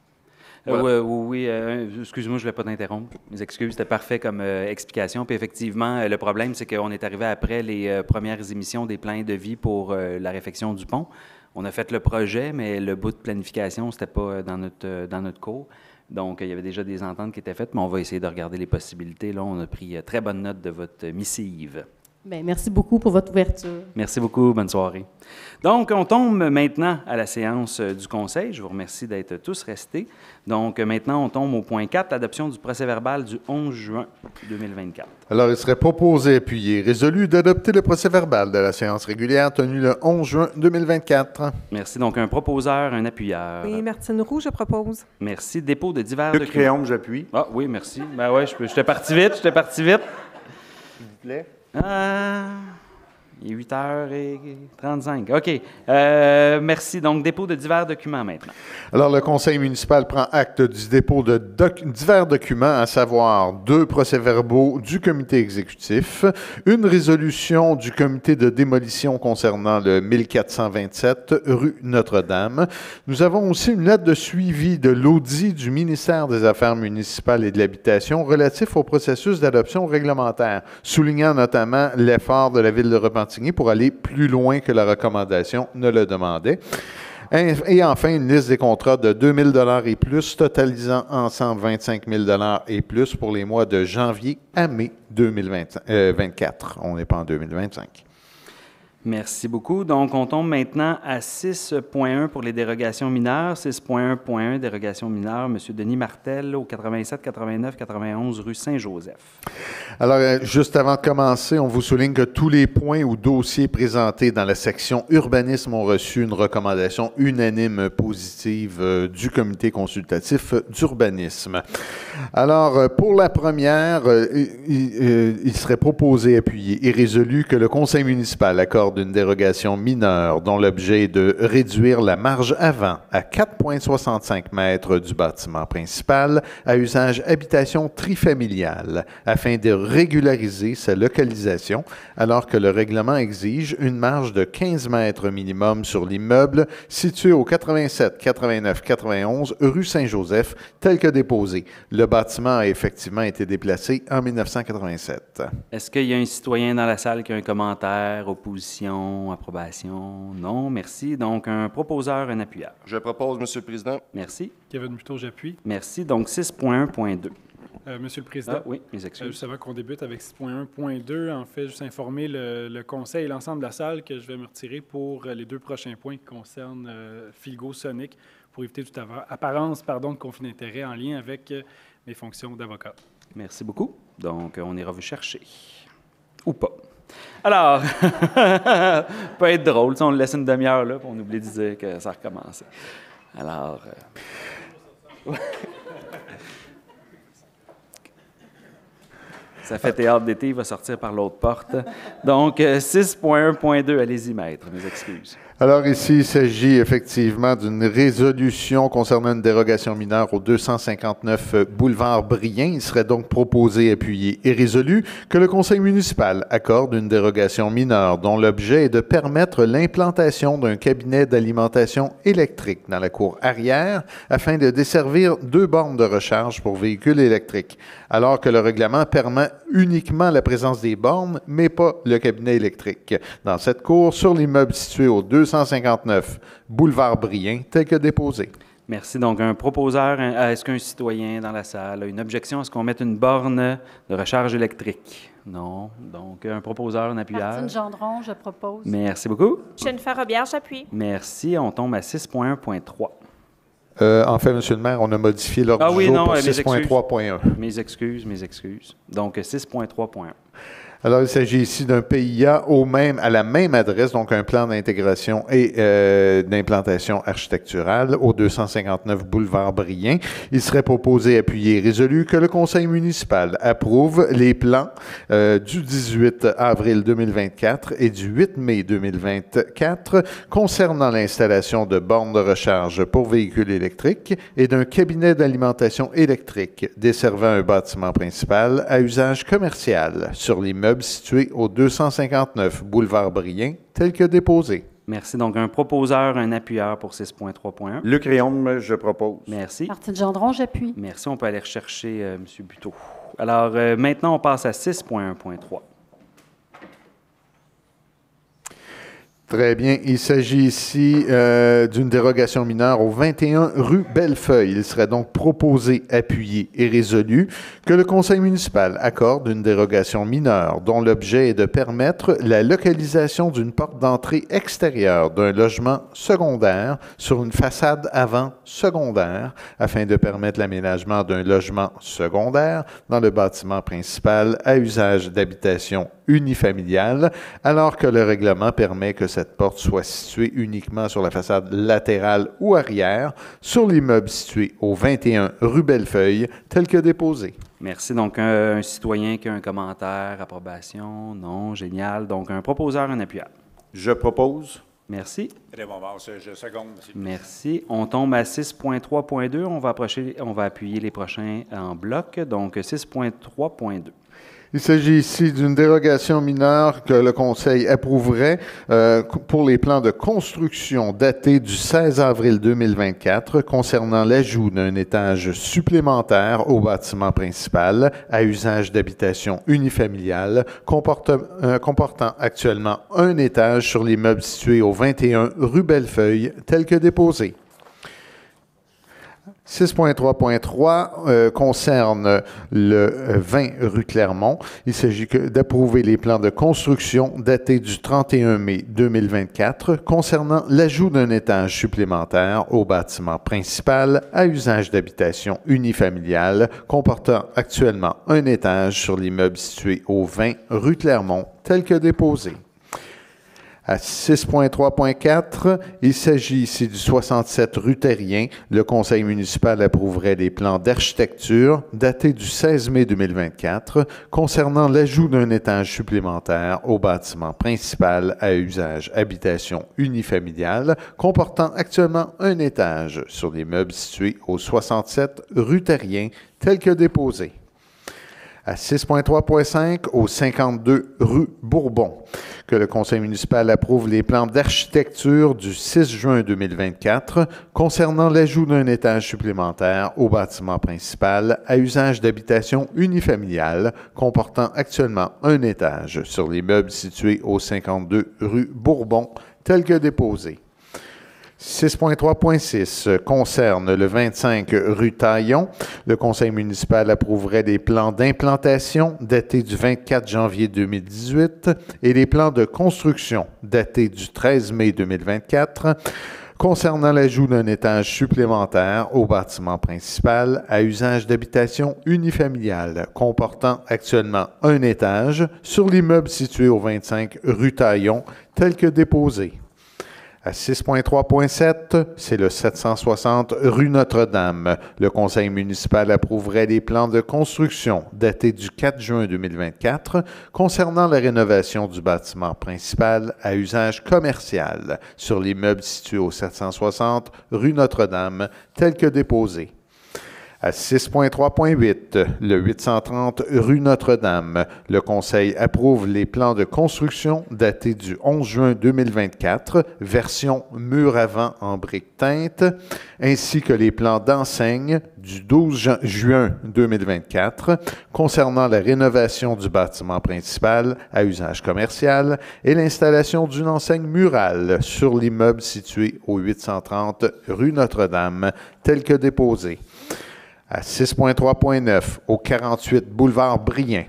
Euh, Voilà. oui, oui, oui, euh, excuse-moi, je ne voulais pas t'interrompre. Mes excuses, c'était parfait comme euh, explication. Puis effectivement, le problème, c'est qu'on est arrivé après les premières émissions des plans de vie pour la réfection du pont. On a fait le projet, mais le bout de planification, c'était pas euh, dans notre, euh, dans notre cours. Donc, euh, il y avait déjà des ententes qui étaient faites, mais on va essayer de regarder les possibilités. Là, on a pris très bonne note de votre missive. Bien, merci beaucoup pour votre ouverture. Merci beaucoup. Bonne soirée. Donc, on tombe maintenant à la séance euh, du Conseil. Je vous remercie d'être tous restés. Donc, euh, maintenant, on tombe au point 4, l'adoption du procès-verbal du 11 juin 2024. Alors, il serait proposé, appuyé, résolu d'adopter le procès-verbal de la séance régulière tenue le 11 juin 2024. Merci. Donc, un proposeur, un appuyeur. Oui, Martine Roux, je propose. Merci. Dépôt de divers Luc documents. J'appuie. Ah oui, merci. Ben ouais, je peux- j'étais parti vite, j'étais parti vite. S'il vous plaît. Ah, il est 8h35. OK. Euh, merci. Donc, dépôt de divers documents maintenant. Alors, le conseil municipal prend acte du dépôt de divers documents, à savoir deux procès-verbaux du comité exécutif, une résolution du comité de démolition concernant le 1427 rue Notre-Dame. Nous avons aussi une lettre de suivi de l'audit du ministère des Affaires municipales et de l'Habitation relatif au processus d'adoption réglementaire, soulignant notamment l'effort de la ville de Repentigny pour aller plus loin que la recommandation ne le demandait. Et enfin, une liste des contrats de 2 000 et plus, totalisant ensemble 25 000 et plus pour les mois de janvier à mai 2024. On n'est pas en 2025. Merci beaucoup. Donc, on tombe maintenant à 6.1 pour les dérogations mineures. 6.1.1, dérogation mineure, M. Denis Martel, au 87, 89, 91 rue Saint-Joseph. Alors, euh, juste avant de commencer, on vous souligne que tous les points ou dossiers présentés dans la section urbanisme ont reçu une recommandation unanime positive euh, du comité consultatif d'urbanisme. Alors, euh, pour la première, il, il serait proposé, appuyé et résolu que le conseil municipal accorde une dérogation mineure dont l'objet est de réduire la marge avant à 4,65 mètres du bâtiment principal à usage habitation trifamiliale afin de régulariser sa localisation alors que le règlement exige une marge de 15 mètres minimum sur l'immeuble situé au 87, 89, 91 rue Saint-Joseph tel que déposé. Le bâtiment a effectivement été déplacé en 1987. Est-ce qu'il y a un citoyen dans la salle qui a un commentaire, opposition, approbation? Non, merci. Donc, un proposeur, un appuyeur. Je propose, Monsieur le Président. Merci. Kevin Buteau, j'appuie. Merci. Donc, 6.1.2. Euh, Monsieur le Président. Ah oui, mes excuses. Euh, juste avant qu'on débute avec 6.1.2, en fait, juste informer le, le Conseil et l'ensemble de la salle que je vais me retirer pour euh, les deux prochains points qui concernent euh, Filgo Sonic pour éviter toute apparence pardon, de conflit d'intérêt en lien avec euh, mes fonctions d'avocat. Merci beaucoup. Donc, on ira vous chercher. Ou pas. Alors, peut être drôle, on le laisse une demi-heure là, puis on oublie de dire que ça recommençait. Alors. euh, Ça fait théâtre d'été, il va sortir par l'autre porte. Donc, euh, 6.1.2, allez-y, maître, mes excuses. Alors ici, il s'agit effectivement d'une résolution concernant une dérogation mineure au 259 boulevard Brien. Il serait donc proposé, appuyé et résolu que le conseil municipal accorde une dérogation mineure dont l'objet est de permettre l'implantation d'un cabinet d'alimentation électrique dans la cour arrière afin de desservir deux bornes de recharge pour véhicules électriques, alors que le règlement permet uniquement la présence des bornes, mais pas le cabinet électrique. Dans cette cour, sur l'immeuble situé au 259 boulevard Brien, tel que déposé. Merci. Donc, un proposeur, euh, est-ce qu'un citoyen dans la salle a une objection à ce qu'on mette une borne de recharge électrique? Non. Donc, un proposeur, un appuyeur. Martine Gendron, je propose. Merci beaucoup. J'appuie. Merci. On tombe à 6.1.3. Euh, en fait, Monsieur le maire, on a modifié l'ordre Ah du oui, jour non, pour euh, mes excuses. 6.3.1. Mes excuses, mes excuses. Donc, 6.3.1. Alors, il s'agit ici d'un PIA au même, à la même adresse, donc un plan d'intégration et euh, d'implantation architecturale au 259 boulevard Brien. Il serait proposé, appuyé résolu que le conseil municipal approuve les plans euh, du 18 avril 2024 et du 8 mai 2024 concernant l'installation de bornes de recharge pour véhicules électriques et d'un cabinet d'alimentation électrique desservant un bâtiment principal à usage commercial sur l'immeuble situé au 259 boulevard Brien, tel que déposé. Merci. Donc, un proposeur, un appuyeur pour 6.3.1. Luc Réaume, je propose. Merci. Martine Gendron, j'appuie. Merci. On peut aller rechercher euh, M. Buteau. Alors, euh, maintenant, on passe à 6.1.3. Très bien. Il s'agit ici euh, d'une dérogation mineure au 21 rue Bellefeuille. Il serait donc proposé, appuyé et résolu que le conseil municipal accorde une dérogation mineure dont l'objet est de permettre la localisation d'une porte d'entrée extérieure d'un logement secondaire sur une façade avant secondaire afin de permettre l'aménagement d'un logement secondaire dans le bâtiment principal à usage d'habitation unifamiliale, alors que le règlement permet que cette porte soit située uniquement sur la façade latérale ou arrière sur l'immeuble situé au 21 rue Bellefeuille, tel que déposé. Merci. Donc, un, un citoyen qui a un commentaire, approbation, non, génial. Donc, un proposeur, un appuyeur. Je propose. Merci. Raymond Vance, je seconde, Merci. On tombe à 6.3.2. On va approcher, on va appuyer les prochains en bloc. Donc, 6.3.2. Il s'agit ici d'une dérogation mineure que le Conseil approuverait euh, pour les plans de construction datés du 16 avril 2024 concernant l'ajout d'un étage supplémentaire au bâtiment principal à usage d'habitation unifamiliale euh, comportant actuellement un étage sur l'immeuble situé au 21 rue Bellefeuille tel que déposé. 6.3.3 euh, concerne le euh, 20 rue Clermont. Il s'agit d'approuver les plans de construction datés du 31 mai 2024 concernant l'ajout d'un étage supplémentaire au bâtiment principal à usage d'habitation unifamiliale comportant actuellement un étage sur l'immeuble situé au 20 rue Clermont tel que déposé. À 6.3.4, il s'agit ici du 67 rue Terrien. Le conseil municipal approuverait les plans d'architecture datés du 16 mai 2024 concernant l'ajout d'un étage supplémentaire au bâtiment principal à usage habitation unifamiliale comportant actuellement un étage sur l'immeuble situé au 67 rue Terrien tel que déposé à 6.3.5 au 52 rue Bourbon, que le conseil municipal approuve les plans d'architecture du 6 juin 2024 concernant l'ajout d'un étage supplémentaire au bâtiment principal à usage d'habitation unifamiliale comportant actuellement un étage sur l'immeuble situé au 52 rue Bourbon tel que déposé. 6.3.6 concerne le 25 rue Taillon. Le conseil municipal approuverait les plans d'implantation datés du 24 janvier 2018 et les plans de construction datés du 13 mai 2024 concernant l'ajout d'un étage supplémentaire au bâtiment principal à usage d'habitation unifamiliale comportant actuellement un étage sur l'immeuble situé au 25 rue Taillon tel que déposé. À 6.3.7, c'est le 760 rue Notre-Dame. Le conseil municipal approuverait les plans de construction datés du 4 juin 2024 concernant la rénovation du bâtiment principal à usage commercial sur l'immeuble situé au 760 rue Notre-Dame, tel que déposé. À 6.3.8, le 830 rue Notre-Dame, le Conseil approuve les plans de construction datés du 11 juin 2024, version mur avant en briques teintes, ainsi que les plans d'enseigne du 12 ju- juin 2024 concernant la rénovation du bâtiment principal à usage commercial et l'installation d'une enseigne murale sur l'immeuble situé au 830 rue Notre-Dame, tel que déposé à 6.3.9 au 48 boulevard Brien.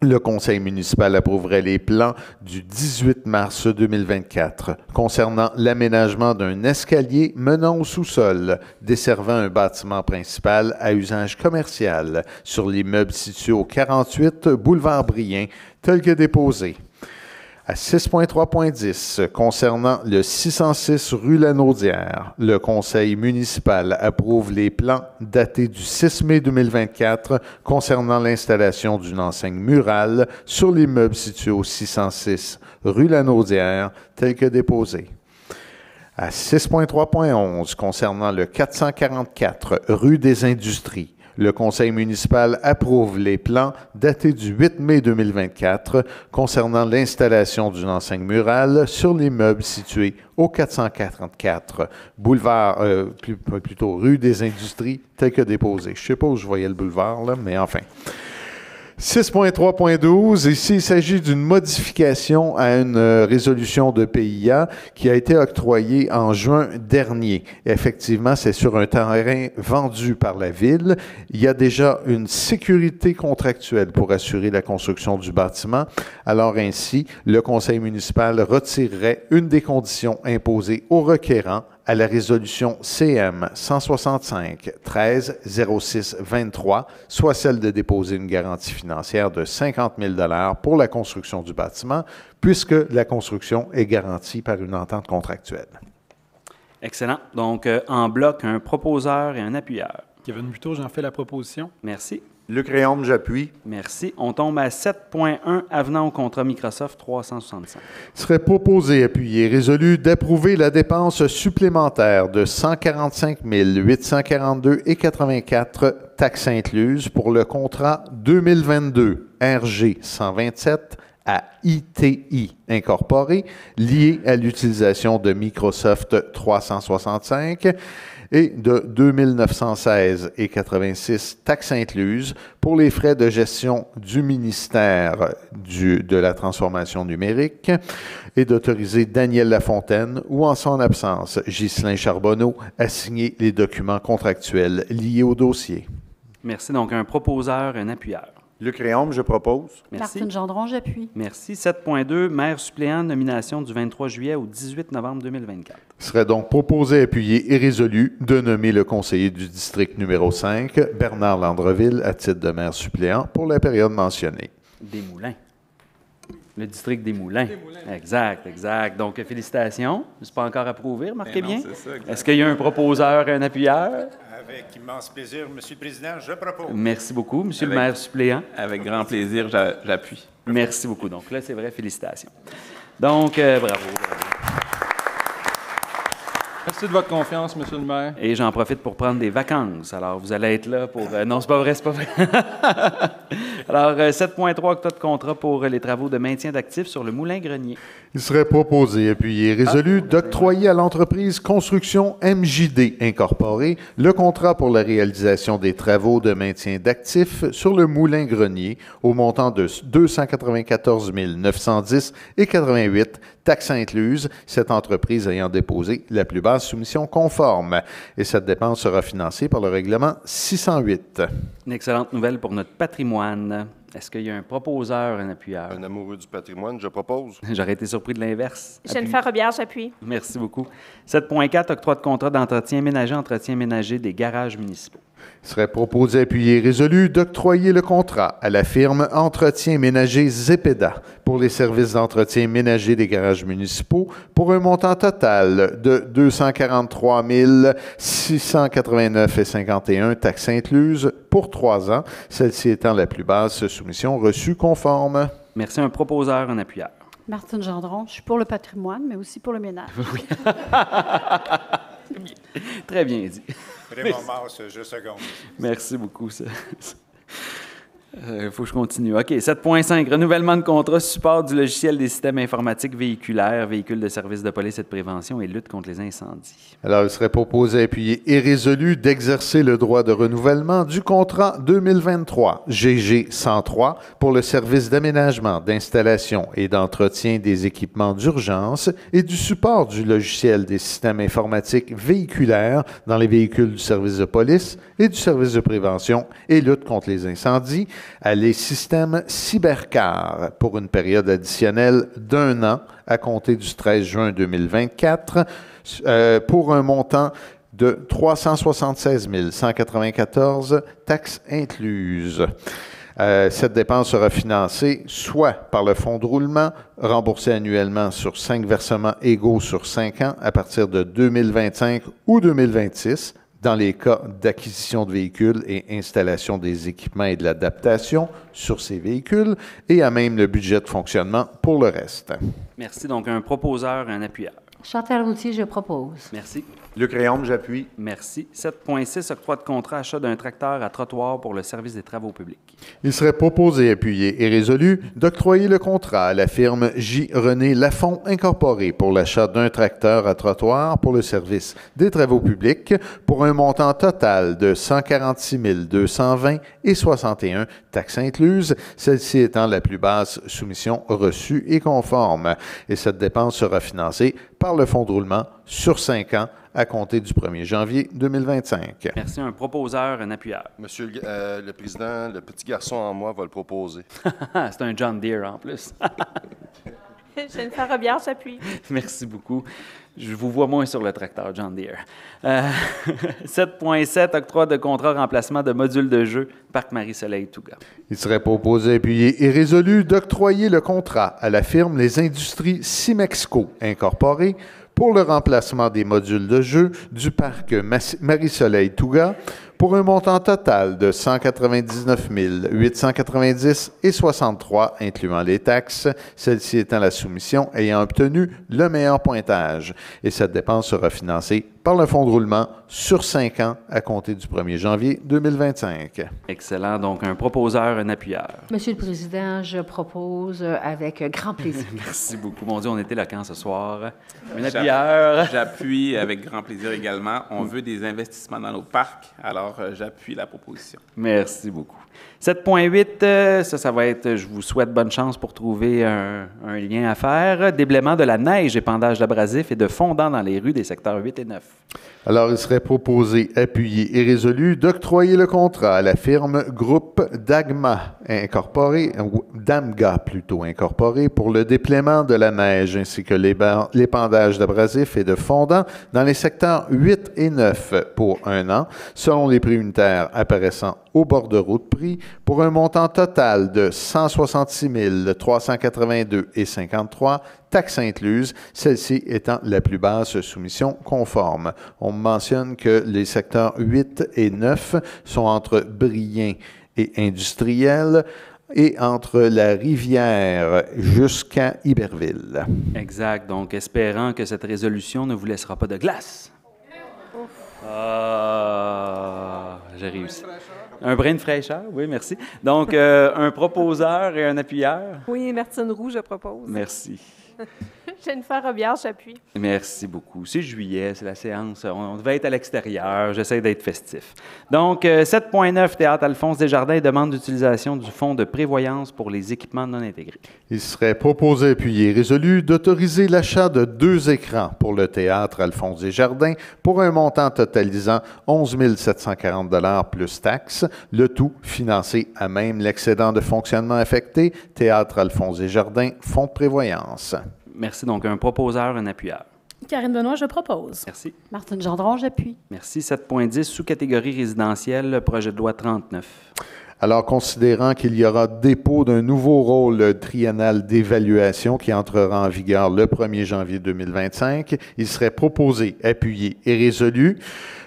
Le conseil municipal approuverait les plans du 18 mars 2024 concernant l'aménagement d'un escalier menant au sous-sol desservant un bâtiment principal à usage commercial sur l'immeuble situé au 48 boulevard Brien tel que déposé à 6.3.10 concernant le 606 rue Lanaudière, le conseil municipal approuve les plans datés du 6 mai 2024 concernant l'installation d'une enseigne murale sur l'immeuble situé au 606 rue Lanaudière tel que déposé à 6.3.11 concernant le 444 rue des Industries. Le conseil municipal approuve les plans datés du 8 mai 2024 concernant l'installation d'une enseigne murale sur l'immeuble situé au 444 boulevard, euh, plutôt rue des Industries, tel que déposé. Je ne sais pas où je voyais le boulevard, là, mais enfin. 6.3.12, ici, il s'agit d'une modification à une euh, résolution de PIA qui a été octroyée en juin dernier. Effectivement, c'est sur un terrain vendu par la ville. Il y a déjà une sécurité contractuelle pour assurer la construction du bâtiment. Alors ainsi, le conseil municipal retirerait une des conditions imposées aux requérants à la résolution CM 165 13 06 23, soit celle de déposer une garantie financière de 50 000 pour la construction du bâtiment, puisque la construction est garantie par une entente contractuelle. Excellent. Donc, euh, en bloc, un proposeur et un appuyeur. Kevin Buteau, j'en fais la proposition. Merci. Luc Réaume, j'appuie. Merci. On tombe à 7.1, avenant au contrat Microsoft 365. Il serait proposé, appuyé, résolu d'approuver la dépense supplémentaire de 145 842 et 84 taxes incluses pour le contrat 2022 RG 127 à ITI Incorporé, lié à l'utilisation de Microsoft 365 et de 2916 et 86 taxes incluses pour les frais de gestion du ministère de la transformation numérique et d'autoriser Daniel Lafontaine ou en son absence Ghislain Charbonneau à signer les documents contractuels liés au dossier. Merci. Donc, un proposeur un appuyeur. Luc Réaume, je propose. Merci. Martine Gendron, j'appuie. Merci. 7.2, maire suppléant, nomination du 23 juillet au 18 novembre 2024. Il serait donc proposé, appuyé et résolu de nommer le conseiller du district numéro 5, Bernard Landreville, à titre de maire suppléant pour la période mentionnée. Des Moulins. Le district des Moulins. Exact, exact. Donc, félicitations. C'est pas encore approuvé, remarquez Ben non, bien. Est-ce qu'il y a un proposeur et un appuyeur? Avec immense plaisir, Monsieur le Président, je propose. Merci beaucoup, Monsieur le Avec- maire suppléant. Avec grand plaisir, j'a- j'appuie. Merci beaucoup. Donc là, c'est vrai, félicitations. Donc, euh, bravo. Merci de votre confiance, Monsieur le maire. Et j'en profite pour prendre des vacances. Alors, vous allez être là pour... euh, non, c'est pas vrai, c'est pas vrai. Alors, euh, 7.3, octobre de contrat pour euh, les travaux de maintien d'actifs sur le Moulin-Grenier. Il serait proposé, appuyé et résolu d'octroyer à l'entreprise Construction MJD Incorporée le contrat pour la réalisation des travaux de maintien d'actifs sur le Moulin Grenier au montant de 294 910 et 88 taxes incluses, cette entreprise ayant déposé la plus basse soumission conforme. Et cette dépense sera financée par le règlement 608. Une excellente nouvelle pour notre patrimoine. Est-ce qu'il y a un proposeur, un appuyeur? Un amoureux du patrimoine, je propose. J'aurais été surpris de l'inverse. Jennifer Robillard, j'appuie. Merci beaucoup. 7.4, octroi de contrat d'entretien ménager, entretien ménager des garages municipaux. Il serait proposé, appuyé et résolu d'octroyer le contrat à la firme Entretien ménager Zepeda pour les services d'entretien ménager des garages municipaux pour un montant total de 243 689 et 51 taxes incluses pour trois ans, celle-ci étant la plus basse soumission reçue conforme. Merci. Un proposeur, un appuyeur. Martine Gendron, je suis pour le patrimoine, mais aussi pour le ménage. Oui. Très bien dit. Raymond Mars, je seconde. Merci beaucoup. Il faut que je continue. OK. 7.5. Renouvellement de contrat, support du logiciel des systèmes informatiques véhiculaires, véhicules de services de police et de prévention et lutte contre les incendies. Alors, il serait proposé, appuyé et résolu d'exercer le droit de renouvellement du contrat 2023 GG 103 pour le service d'aménagement, d'installation et d'entretien des équipements d'urgence et du support du logiciel des systèmes informatiques véhiculaires dans les véhicules du service de police et du service de prévention et lutte contre les incendies les systèmes Cybercar pour une période additionnelle d'un an à compter du 13 juin 2024 euh, pour un montant de 376 194 taxes incluses. Euh, cette dépense sera financée soit par le fonds de roulement, remboursé annuellement sur cinq versements égaux sur cinq ans à partir de 2025 ou 2026, dans les cas d'acquisition de véhicules et installation des équipements et de l'adaptation sur ces véhicules, et à même le budget de fonctionnement pour le reste. Merci. Donc, un proposeur, un appuyeur. Chantal Routier, je propose. Merci. Luc Réaume, j'appuie. Merci. 7.6, octroi de contrat achat d'un tracteur à trottoir pour le service des travaux publics. Il serait proposé, appuyé et résolu d'octroyer le contrat à la firme J. René Lafont Incorporé pour l'achat d'un tracteur à trottoir pour le service des travaux publics pour un montant total de 146 220 et 61 taxes incluses, celle-ci étant la plus basse soumission reçue et conforme. Et cette dépense sera financée par le fonds de roulement sur cinq ans à compter du 1er janvier 2025. Merci. Un proposeur, un appuyeur. Monsieur le, euh, le Président, le petit garçon en moi va le proposer. C'est un John Deere en plus. Jennifer Robillard, j'appuie. Merci beaucoup. Je vous vois moins sur le tracteur John Deere. Euh, 7.7, octroi de contrat remplacement de module de jeu Parc Marie-Soleil Touga. Il serait proposé, appuyé et résolu d'octroyer le contrat à la firme Les Industries Simexco Incorporée pour le remplacement des modules de jeu du parc Marie-Soleil Touga pour un montant total de 199 890 et 63, incluant les taxes, celle-ci étant la soumission ayant obtenu le meilleur pointage. Et cette dépense sera financée par le fonds de roulement sur cinq ans à compter du 1er janvier 2025. Excellent. Donc, un proposeur, un appuyeur. Monsieur le Président, je propose euh, avec grand plaisir. Merci beaucoup. Mon Dieu, on était éloquent ce soir? Un appuyeur. J'appuie avec grand plaisir également. On veut des investissements dans nos parcs, alors euh, j'appuie la proposition. Merci beaucoup. 7.8, euh, ça, ça va être, je vous souhaite bonne chance pour trouver un, lien à faire. Déblaiement de la neige, épandage d'abrasifs et de fondant dans les rues des secteurs 8 et 9. Alors, il serait proposé, appuyé et résolu d'octroyer le contrat à la firme Groupe Dagma Incorporé, ou Damga plutôt Incorporé, pour le déploiement de la neige ainsi que l'épandage d'abrasifs et de fondants dans les secteurs 8 et 9 pour un an, selon les prix unitaires apparaissant au bord de route prix, pour un montant total de 166 382 et 53 taxes incluses, celle-ci étant la plus basse soumission conforme. On mentionne que les secteurs 8 et 9 sont entre Brien et industriel et entre la rivière jusqu'à Iberville. Exact. Donc, espérant que cette résolution ne vous laissera pas de glace. Ah, j'ai réussi. Un brin de fraîcheur, oui, merci. Donc, euh, un proposeur et un appuyeur. Oui, Martine Roux, je propose. Merci. Jennifer Robillard, j'appuie. Merci beaucoup. C'est juillet, c'est la séance. On, on devait être à l'extérieur. J'essaie d'être festif. Donc, euh, 7.9, Théâtre Alphonse Desjardins demande d'utilisation du fonds de prévoyance pour les équipements non intégrés. Il serait proposé, appuyé et résolu d'autoriser l'achat de deux écrans pour le théâtre Alphonse Desjardins pour un montant totalisant 11 740 plus taxes, le tout financé à même l'excédent de fonctionnement affecté, théâtre Alphonse Desjardins, fonds de prévoyance. Merci. Donc, un proposeur, un appuyeur. Karine Benoît, je propose. Merci. Martine Gendron, j'appuie. Merci. 7.10, sous-catégorie résidentielle, projet de loi 39. Alors, considérant qu'il y aura dépôt d'un nouveau rôle triennal d'évaluation qui entrera en vigueur le 1er janvier 2025, il serait proposé, appuyé et résolu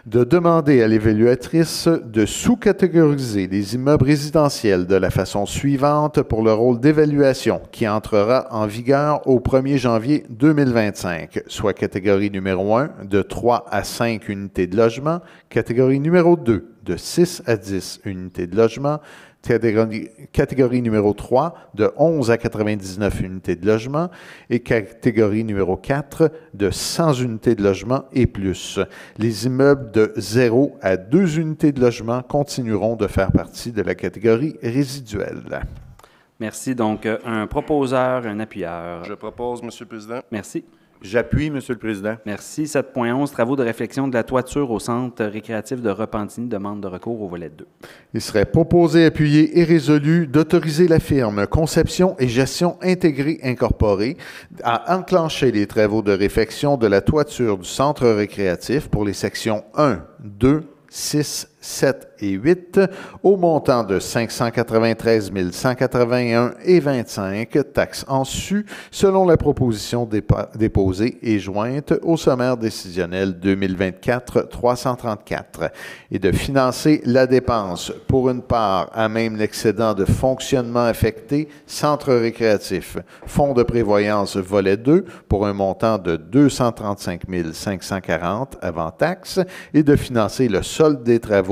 de demander à l'évaluatrice de sous-catégoriser les immeubles résidentiels de la façon suivante pour le rôle d'évaluation qui entrera en vigueur au 1er janvier 2025, soit catégorie numéro 1 de 3 à 5 unités de logement, catégorie numéro 2 de 6 à 10 unités de logement, catégorie, catégorie numéro 3 de 11 à 99 unités de logement et catégorie numéro 4 de 100 unités de logement et plus. Les immeubles de 0 à 2 unités de logement continueront de faire partie de la catégorie résiduelle. Merci. Donc, euh, un proposeur, un appuyeur. Je propose, Monsieur le Président. Merci. J'appuie, Monsieur le Président. Merci. 7.11, travaux de réflexion de la toiture au centre récréatif de Repentigny, demande de recours au volet 2. Il serait proposé, appuyé et résolu d'autoriser la firme Conception et Gestion Intégrée Incorporée à enclencher les travaux de réfection de la toiture du centre récréatif pour les sections 1, 2, 6, 7 et 8 au montant de 593 181 et 25 taxes en su selon la proposition déposée et jointe au sommaire décisionnel 2024-334 et de financer la dépense pour une part à même l'excédent de fonctionnement affecté centre récréatif, fonds de prévoyance volet 2 pour un montant de 235 540 avant taxes et de financer le solde des travaux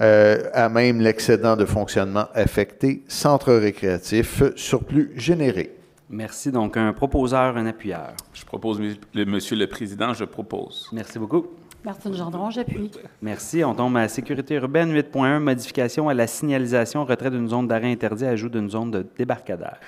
euh, à même l'excédent de fonctionnement affecté centre récréatif surplus généré. Merci. Donc, un proposeur, un appuyeur. Je propose, le- Monsieur le Président, je propose. Merci beaucoup. Martine Gendron, j'appuie. Merci. On tombe à la sécurité urbaine 8.1, modification à la signalisation, retrait d'une zone d'arrêt interdit, ajout d'une zone de débarcadère.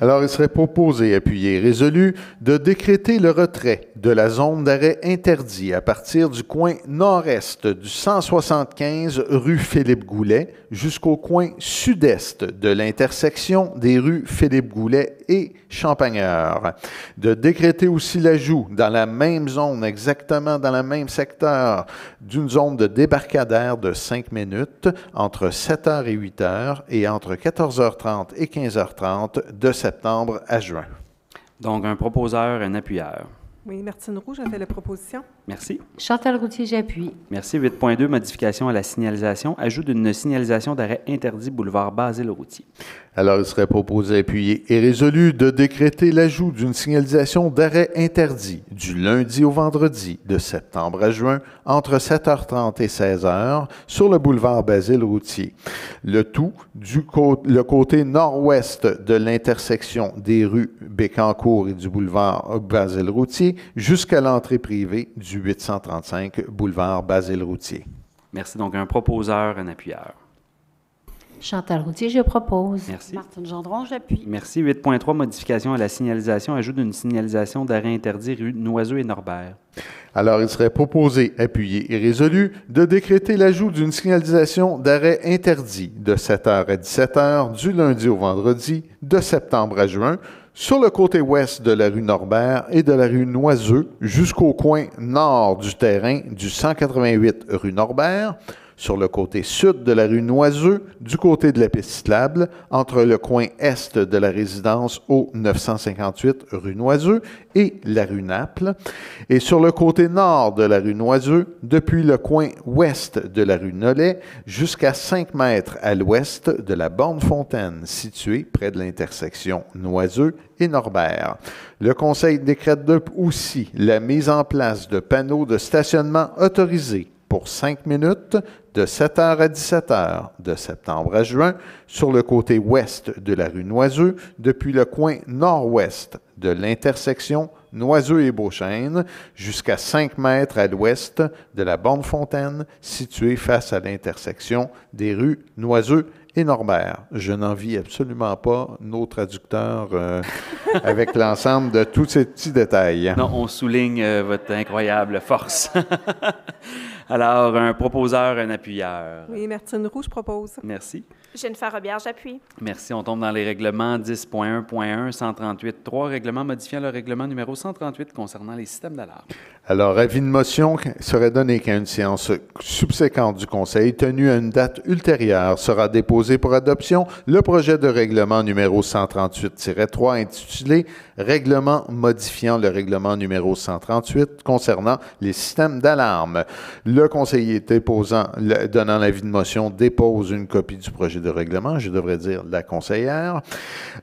Alors, il serait proposé, appuyé, résolu de décréter le retrait de la zone d'arrêt interdit à partir du coin nord-est du 175 rue Philippe Goulet jusqu'au coin sud-est de l'intersection des rues Philippe Goulet et Champagneur. De décréter aussi l'ajout dans la même zone, exactement dans le même secteur, d'une zone de débarcadère de 5 minutes entre 7h et 8h et entre 14h30 et 15h30 de septembre à juin. Donc, un proposeur, un appuyeur. Oui, Martine Roux, j'en fais la proposition. Merci. Chantal Routier, j'appuie. Merci. 8.2, modification à la signalisation, ajout d'une signalisation d'arrêt interdit boulevard Basile-Routier. Alors, il serait proposé, appuyé et résolu de décréter l'ajout d'une signalisation d'arrêt interdit du lundi au vendredi de septembre à juin entre 7h30 et 16h sur le boulevard Basile-Routier. Le tout du le côté nord-ouest de l'intersection des rues Bécancourt et du boulevard Basile-Routier jusqu'à l'entrée privée du 835 boulevard Basile-Routier. Merci. Donc, un proposeur, un appuyeur. Chantal Routier, je propose. Merci. Martine Gendron, j'appuie. Merci. 8.3, modification à la signalisation, ajout d'une signalisation d'arrêt interdit rue Noiseux et Norbert. Alors, il serait proposé, appuyé et résolu de décréter l'ajout d'une signalisation d'arrêt interdit de 7h à 17h du lundi au vendredi de septembre à juin sur le côté ouest de la rue Norbert et de la rue Noiseux jusqu'au coin nord du terrain du 188 rue Norbert, sur le côté sud de la rue Noiseux, du côté de la piste entre le coin est de la résidence au 958 rue Noiseux et la rue Naples, et sur le côté nord de la rue Noiseux, depuis le coin ouest de la rue Nollet jusqu'à 5 mètres à l'ouest de la borne Fontaine, située près de l'intersection Noiseux et Norbert. Le Conseil décrète aussi la mise en place de panneaux de stationnement autorisés pour 5 minutes de 7h à 17h de septembre à juin sur le côté ouest de la rue Noiseux depuis le coin nord-ouest de l'intersection Noiseux et Beauchesne jusqu'à 5 mètres à l'ouest de la borne Fontaine située face à l'intersection des rues Noiseux et Norbert. Je n'envie absolument pas nos traducteurs euh, avec l'ensemble de tous ces petits détails. Non, on souligne euh, votre incroyable force. Alors, un proposeur, un appuyeur. Oui, Martine Roux, je propose. Merci. Jennifer Robillard, j'appuie. Merci. On tombe dans les règlements 10.1.1, 138.3, règlement modifiant le règlement numéro 138 concernant les systèmes d'alarme. Alors, avis de motion serait donné qu'à une séance subséquente du Conseil, tenue à une date ultérieure, sera déposé pour adoption le projet de règlement numéro 138-3 intitulé Règlement modifiant le règlement numéro 138 concernant les systèmes d'alarme. Le conseiller déposant, le- donnant l'avis de motion dépose une copie du projet de règlement, je devrais dire la conseillère.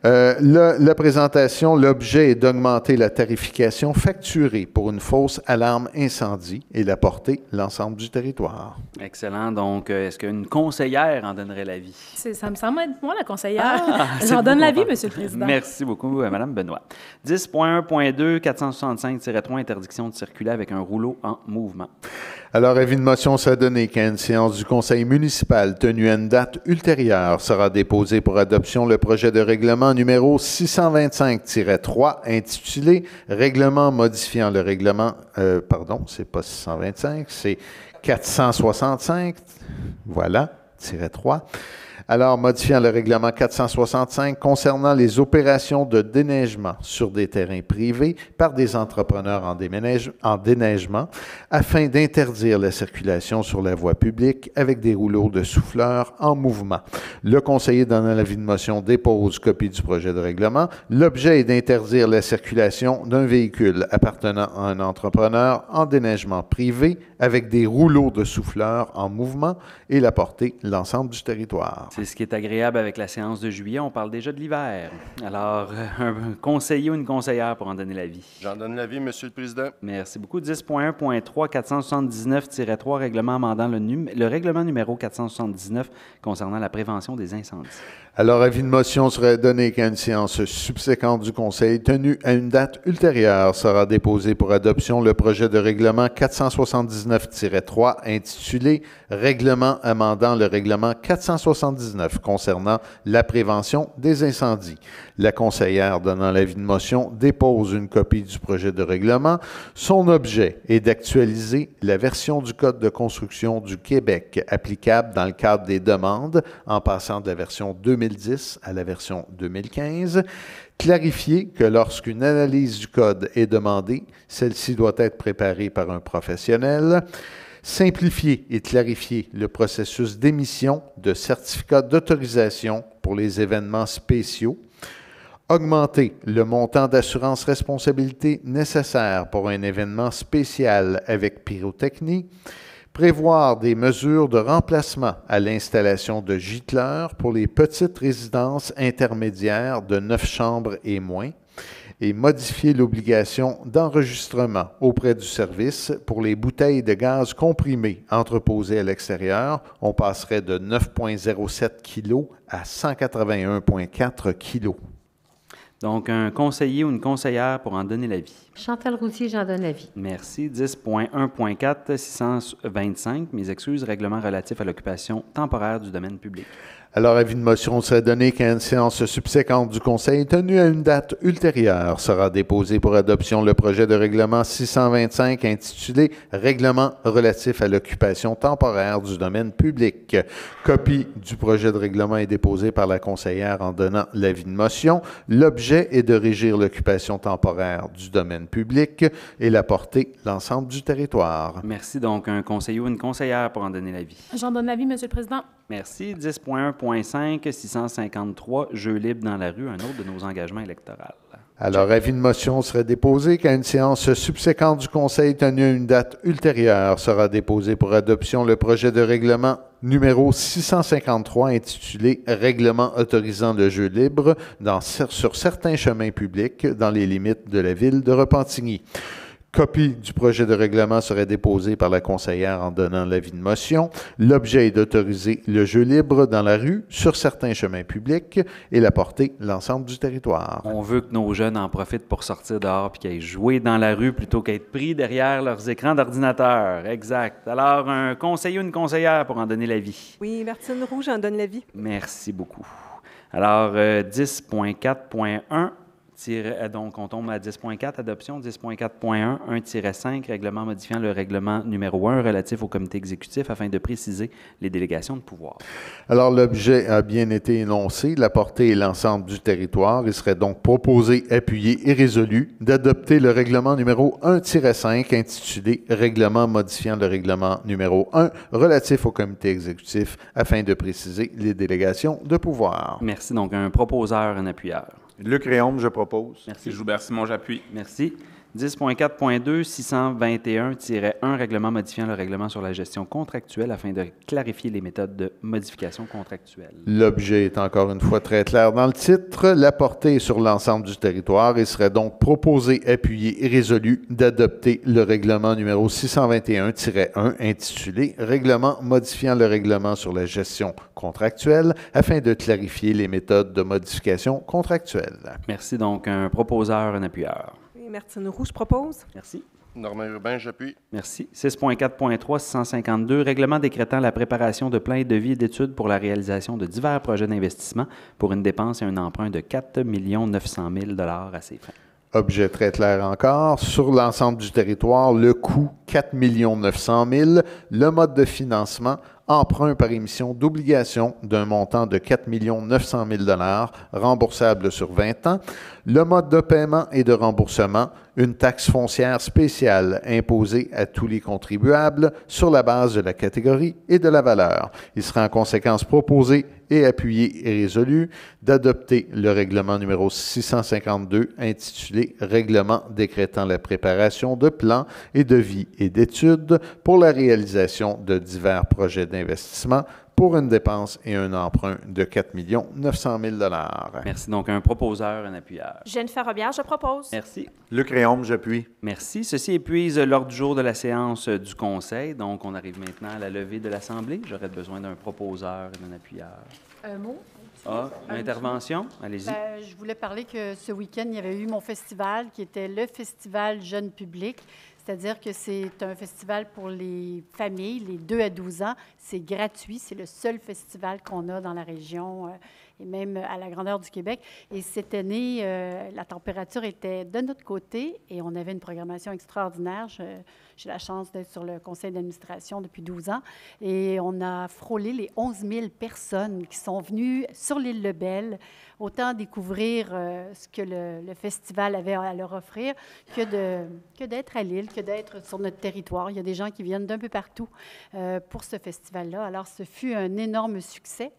Euh, le- la présentation, l'objet est d'augmenter la tarification facturée pour une fausse alarme incendie et la porter l'ensemble du territoire. Excellent. Donc, euh, est-ce qu'une conseillère en donnerait l'avis? Ça me semble être moi, la conseillère. Ah, J'en donne l'avis, Monsieur le Président. Merci beaucoup, euh, Madame Benoît. 10.1.2, 465-3, interdiction de circuler avec un rouleau en mouvement. Alors, avis de motion sera donné qu'à une séance du Conseil municipal tenue à une date ultérieure sera déposé pour adoption le projet de règlement numéro 625-3 intitulé Règlement modifiant le règlement, euh, pardon, c'est pas 625, c'est 465, voilà, tiret 3. Alors, modifiant le règlement 465 concernant les opérations de déneigement sur des terrains privés par des entrepreneurs en, déneigement afin d'interdire la circulation sur la voie publique avec des rouleaux de souffleurs en mouvement. Le conseiller donnant l'avis de motion dépose copie du projet de règlement. L'objet est d'interdire la circulation d'un véhicule appartenant à un entrepreneur en déneigement privé avec des rouleaux de souffleurs en mouvement et la portée l'ensemble du territoire. C'est ce qui est agréable avec la séance de juillet. On parle déjà de l'hiver. Alors, euh, un conseiller ou une conseillère pour en donner l'avis. J'en donne l'avis, Monsieur le Président. Merci beaucoup. 10.1.3, 479-3, règlement amendant le, num- le règlement numéro 479 concernant la prévention des incendies. Alors, avis de motion serait donné qu'à une séance subséquente du Conseil tenue à une date ultérieure sera déposé pour adoption le projet de règlement 479-3 intitulé Règlement amendant le règlement 479 concernant la prévention des incendies. La conseillère donnant l'avis de motion dépose une copie du projet de règlement. Son objet est d'actualiser la version du Code de construction du Québec applicable dans le cadre des demandes en passant de la version 2010 à la version 2015. Clarifier que lorsqu'une analyse du code est demandée, celle-ci doit être préparée par un professionnel. Simplifier et clarifier le processus d'émission de certificats d'autorisation pour les événements spéciaux. Augmenter le montant d'assurance responsabilité nécessaire pour un événement spécial avec pyrotechnie. Prévoir des mesures de remplacement à l'installation de gicleurs pour les petites résidences intermédiaires de neuf chambres et moins et modifier l'obligation d'enregistrement auprès du service pour les bouteilles de gaz comprimé entreposées à l'extérieur. On passerait de 9,07 kg à 181,4 kg. Donc, un conseiller ou une conseillère pour en donner l'avis. Chantal Routier, j'en donne l'avis. Merci. 10.1.4, 625, mes excuses, règlement relatif à l'occupation temporaire du domaine public. Alors, avis de motion serait donné qu'à une séance subséquente du Conseil tenue à une date ultérieure sera déposé pour adoption le projet de règlement 625 intitulé Règlement relatif à l'occupation temporaire du domaine public. Copie du projet de règlement est déposée par la conseillère en donnant l'avis de motion. L'objet est de régir l'occupation temporaire du domaine public et la portée l'ensemble du territoire. Merci. Donc, un conseiller ou une conseillère pour en donner l'avis. J'en donne l'avis, Monsieur le Président. Merci. 10.1.5, 653, Jeux libres dans la rue, un autre de nos engagements électoraux. Alors, avis de motion serait déposé qu'à une séance subséquente du Conseil tenue à une date ultérieure sera déposé pour adoption le projet de règlement numéro 653 intitulé Règlement autorisant le jeu libre sur certains chemins publics dans les limites de la ville de Repentigny. Copie du projet de règlement serait déposée par la conseillère en donnant l'avis de motion. L'objet est d'autoriser le jeu libre dans la rue, sur certains chemins publics et la porter l'ensemble du territoire. On veut que nos jeunes en profitent pour sortir dehors puis qu'ils aillent jouer dans la rue plutôt qu'être pris derrière leurs écrans d'ordinateur. Exact. Alors, un conseiller ou une conseillère pour en donner l'avis. Oui, Martine Roux, j'en donne l'avis. Merci beaucoup. Alors, euh, 10.4.1, tiré- euh, donc on tombe à 10.4, adoption, 10.4.1, 1-5, règlement modifiant le règlement numéro 1 relatif au comité exécutif afin de préciser les délégations de pouvoir. Alors, l'objet a bien été énoncé, la portée et l'ensemble du territoire. Il serait donc proposé, appuyé et résolu d'adopter le règlement numéro 1-5 intitulé Règlement modifiant le règlement numéro 1 relatif au comité exécutif afin de préciser les délégations de pouvoir. Merci. Donc, un proposeur, un appuyeur. Luc Réaume, je propose. Merci. Joubert Simon, j'appuie. Merci. 10.4.2, 621-1, règlement modifiant le règlement sur la gestion contractuelle afin de clarifier les méthodes de modification contractuelle. L'objet est encore une fois très clair dans le titre. La portée est sur l'ensemble du territoire. Il serait donc proposé, appuyé et résolu d'adopter le règlement numéro 621-1 intitulé Règlement modifiant le règlement sur la gestion contractuelle afin de clarifier les méthodes de modification contractuelle. Merci. Donc, un proposeur, un appuyeur. Oui, Martine Roux, je propose. Merci. Normand Urbain, j'appuie. Merci. 6.4.3, 652, règlement décrétant la préparation de plans de devis et d'études pour la réalisation de divers projets d'investissement pour une dépense et un emprunt de 4 900 000 à ces fins. Objet très clair encore. Sur l'ensemble du territoire, le coût 4 900 000. Le mode de financement, emprunt par émission d'obligations d'un montant de 4 900 000 remboursable sur 20 ans. Le mode de paiement et de remboursement, une taxe foncière spéciale imposée à tous les contribuables sur la base de la catégorie et de la valeur. Il sera en conséquence proposé et appuyé et résolu d'adopter le règlement numéro 652 intitulé Règlement décrétant la préparation de plans et de vie et d'études pour la réalisation de divers projets d'investissement pour une dépense et un emprunt de 4 900 000 Merci. Donc, un proposeur, un appuyeur. Jennifer Robière, je propose. Merci. Luc Réaume, j'appuie. Merci. Ceci épuise l'ordre du jour de la séance du Conseil. Donc, on arrive maintenant à la levée de l'Assemblée. J'aurais besoin d'un proposeur et d'un appuyeur. Un mot? Ah, Un une intervention? Allez-y. Ben, je voulais parler que ce week-end, il y avait eu mon festival qui était le Festival Jeune Public. C'est-à-dire que c'est un festival pour les familles, les 2 à 12 ans. C'est gratuit. C'est le seul festival qu'on a dans la région euh, et même à la grandeur du Québec. Et cette année, euh, la température était de notre côté et on avait une programmation extraordinaire. J'ai la chance d'être sur le conseil d'administration depuis 12 ans et on a frôlé les 11 000 personnes qui sont venues sur l'île Lebel, autant découvrir euh, ce que le, festival avait à leur offrir que d'être à l'île, que d'être sur notre territoire. Il y a des gens qui viennent d'un peu partout euh, pour ce festival-là. Alors, ce fut un énorme succès.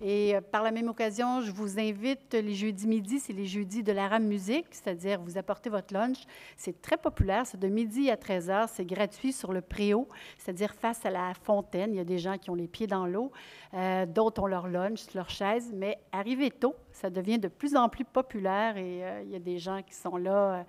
Et euh, par la même occasion, je vous invite les jeudis midi, c'est les jeudis de la rame musique, c'est-à-dire vous apportez votre lunch. C'est très populaire, c'est de midi à 13 heures, c'est gratuit sur le préau, c'est-à-dire face à la fontaine. Il y a des gens qui ont les pieds dans l'eau, euh, d'autres ont leur lunch, leur chaise, mais arrivez tôt, ça devient de plus en plus populaire et euh, il y a des gens qui sont là.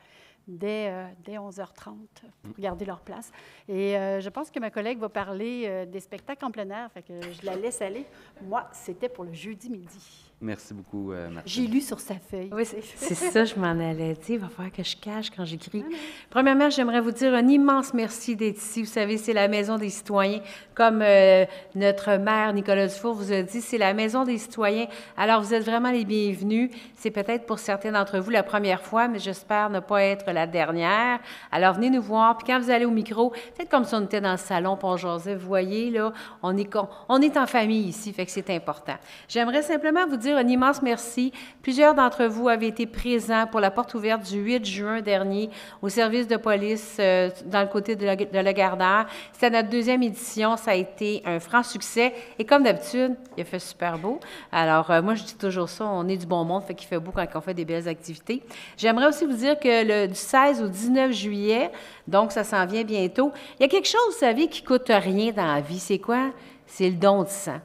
Dès, euh, dès 11h30 pour garder leur place. Et euh, je pense que ma collègue va parler euh, des spectacles en plein air, fait que je la laisse aller. Moi, c'était pour le jeudi midi. Merci beaucoup, euh, Martine. J'ai lu sur sa feuille. Oui, c'est c'est ça, je m'en allais dire. Il va falloir que je cache quand j'écris. Premièrement, j'aimerais vous dire un immense merci d'être ici. Vous savez, c'est la Maison des citoyens. Comme euh, notre maire, Nicolas Dufour, vous a dit, c'est la Maison des citoyens. Alors, vous êtes vraiment les bienvenus. C'est peut-être pour certains d'entre vous la première fois, mais j'espère ne pas être la dernière. Alors, venez nous voir. Puis quand vous allez au micro, peut-être comme si on était dans le salon, jasait. Vous voyez, là, on est, on est en famille ici, fait que c'est important. J'aimerais simplement vous dire un immense merci. Plusieurs d'entre vous avaient été présents pour la porte ouverte du 8 juin dernier au service de police euh, dans le côté de, la, de. C'était notre deuxième édition. Ça a été un franc succès. Et comme d'habitude, il a fait super beau. Alors, euh, moi, je dis toujours ça, on est du bon monde, fait qu'il fait beau quand on fait des belles activités. J'aimerais aussi vous dire que le, du 16 au 19 juillet, donc ça s'en vient bientôt, il y a quelque chose, vous savez, qui coûte rien dans la vie. C'est quoi? C'est le don de sang.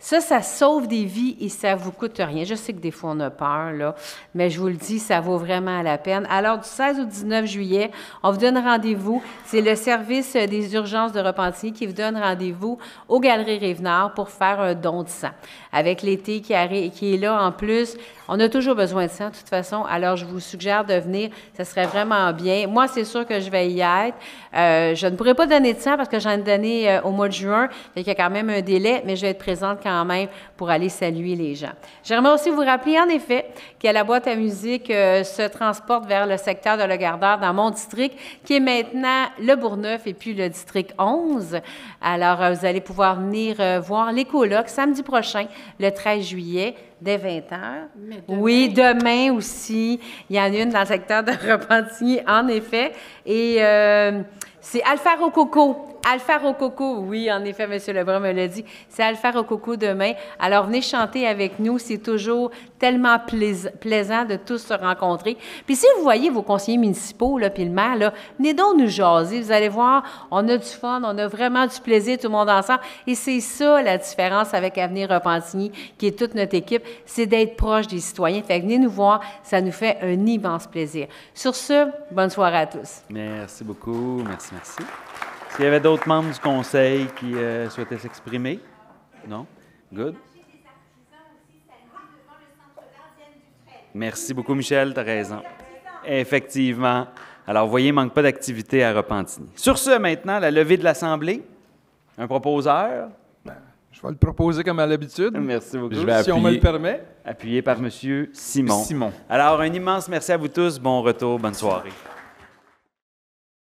Ça, ça sauve des vies et ça vous coûte rien. Je sais que des fois, on a peur, là, mais je vous le dis, ça vaut vraiment la peine. Alors, du 16 au 19 juillet, on vous donne rendez-vous. C'est le service des urgences de Repentigny qui vous donne rendez-vous aux Galeries Révenard pour faire un don de sang. Avec l'été qui, qui est là en plus, on a toujours besoin de sang, de toute façon. Alors, je vous suggère de venir. Ça serait vraiment bien. Moi, c'est sûr que je vais y être. Euh, je ne pourrai pas donner de sang parce que j'en ai donné euh, au mois de juin. Fait qu'il y a quand même un délai, mais je vais être présente quand même pour aller saluer les gens. J'aimerais aussi vous rappeler, en effet, que la boîte à musique euh, se transporte vers le secteur de Le Gardeur dans mon district, qui est maintenant le Bourgneuf et puis le district 11. Alors, euh, vous allez pouvoir venir voir les colocs samedi prochain, le 13 juillet, dès 20 heures. Mais demain- Oui, demain aussi. Il y en a une dans le secteur de Repentigny, en effet. Et euh, c'est Alpha Rococo. Alpha Rococo, oui, en effet, M. Lebrun me l'a dit. C'est Alpha Rococo demain. Alors, venez chanter avec nous. C'est toujours tellement plais- plaisant de tous se rencontrer. Puis si vous voyez vos conseillers municipaux, le maire, venez donc nous jaser. Vous allez voir, on a du fun, on a vraiment du plaisir, tout le monde ensemble. Et c'est ça la différence avec Avenir Repentigny, qui est toute notre équipe, c'est d'être proche des citoyens. Fait que venez nous voir, ça nous fait un immense plaisir. Sur ce, bonne soirée à tous. Merci beaucoup. Merci, merci. Qu'il y avait d'autres membres du conseil qui euh, souhaitaient s'exprimer? Non? Good. Merci beaucoup, Michel. Tu as raison. Effectivement. Alors, vous voyez, il ne manque pas d'activité à Repentigny. Sur ce, maintenant, la levée de l'Assemblée. Un proposeur? Je vais le proposer comme à l'habitude. Merci beaucoup. Je vais Si on me le permet. Appuyé par M. Simon. Simon. Alors, un immense merci à vous tous. Bon retour. Bonne soirée.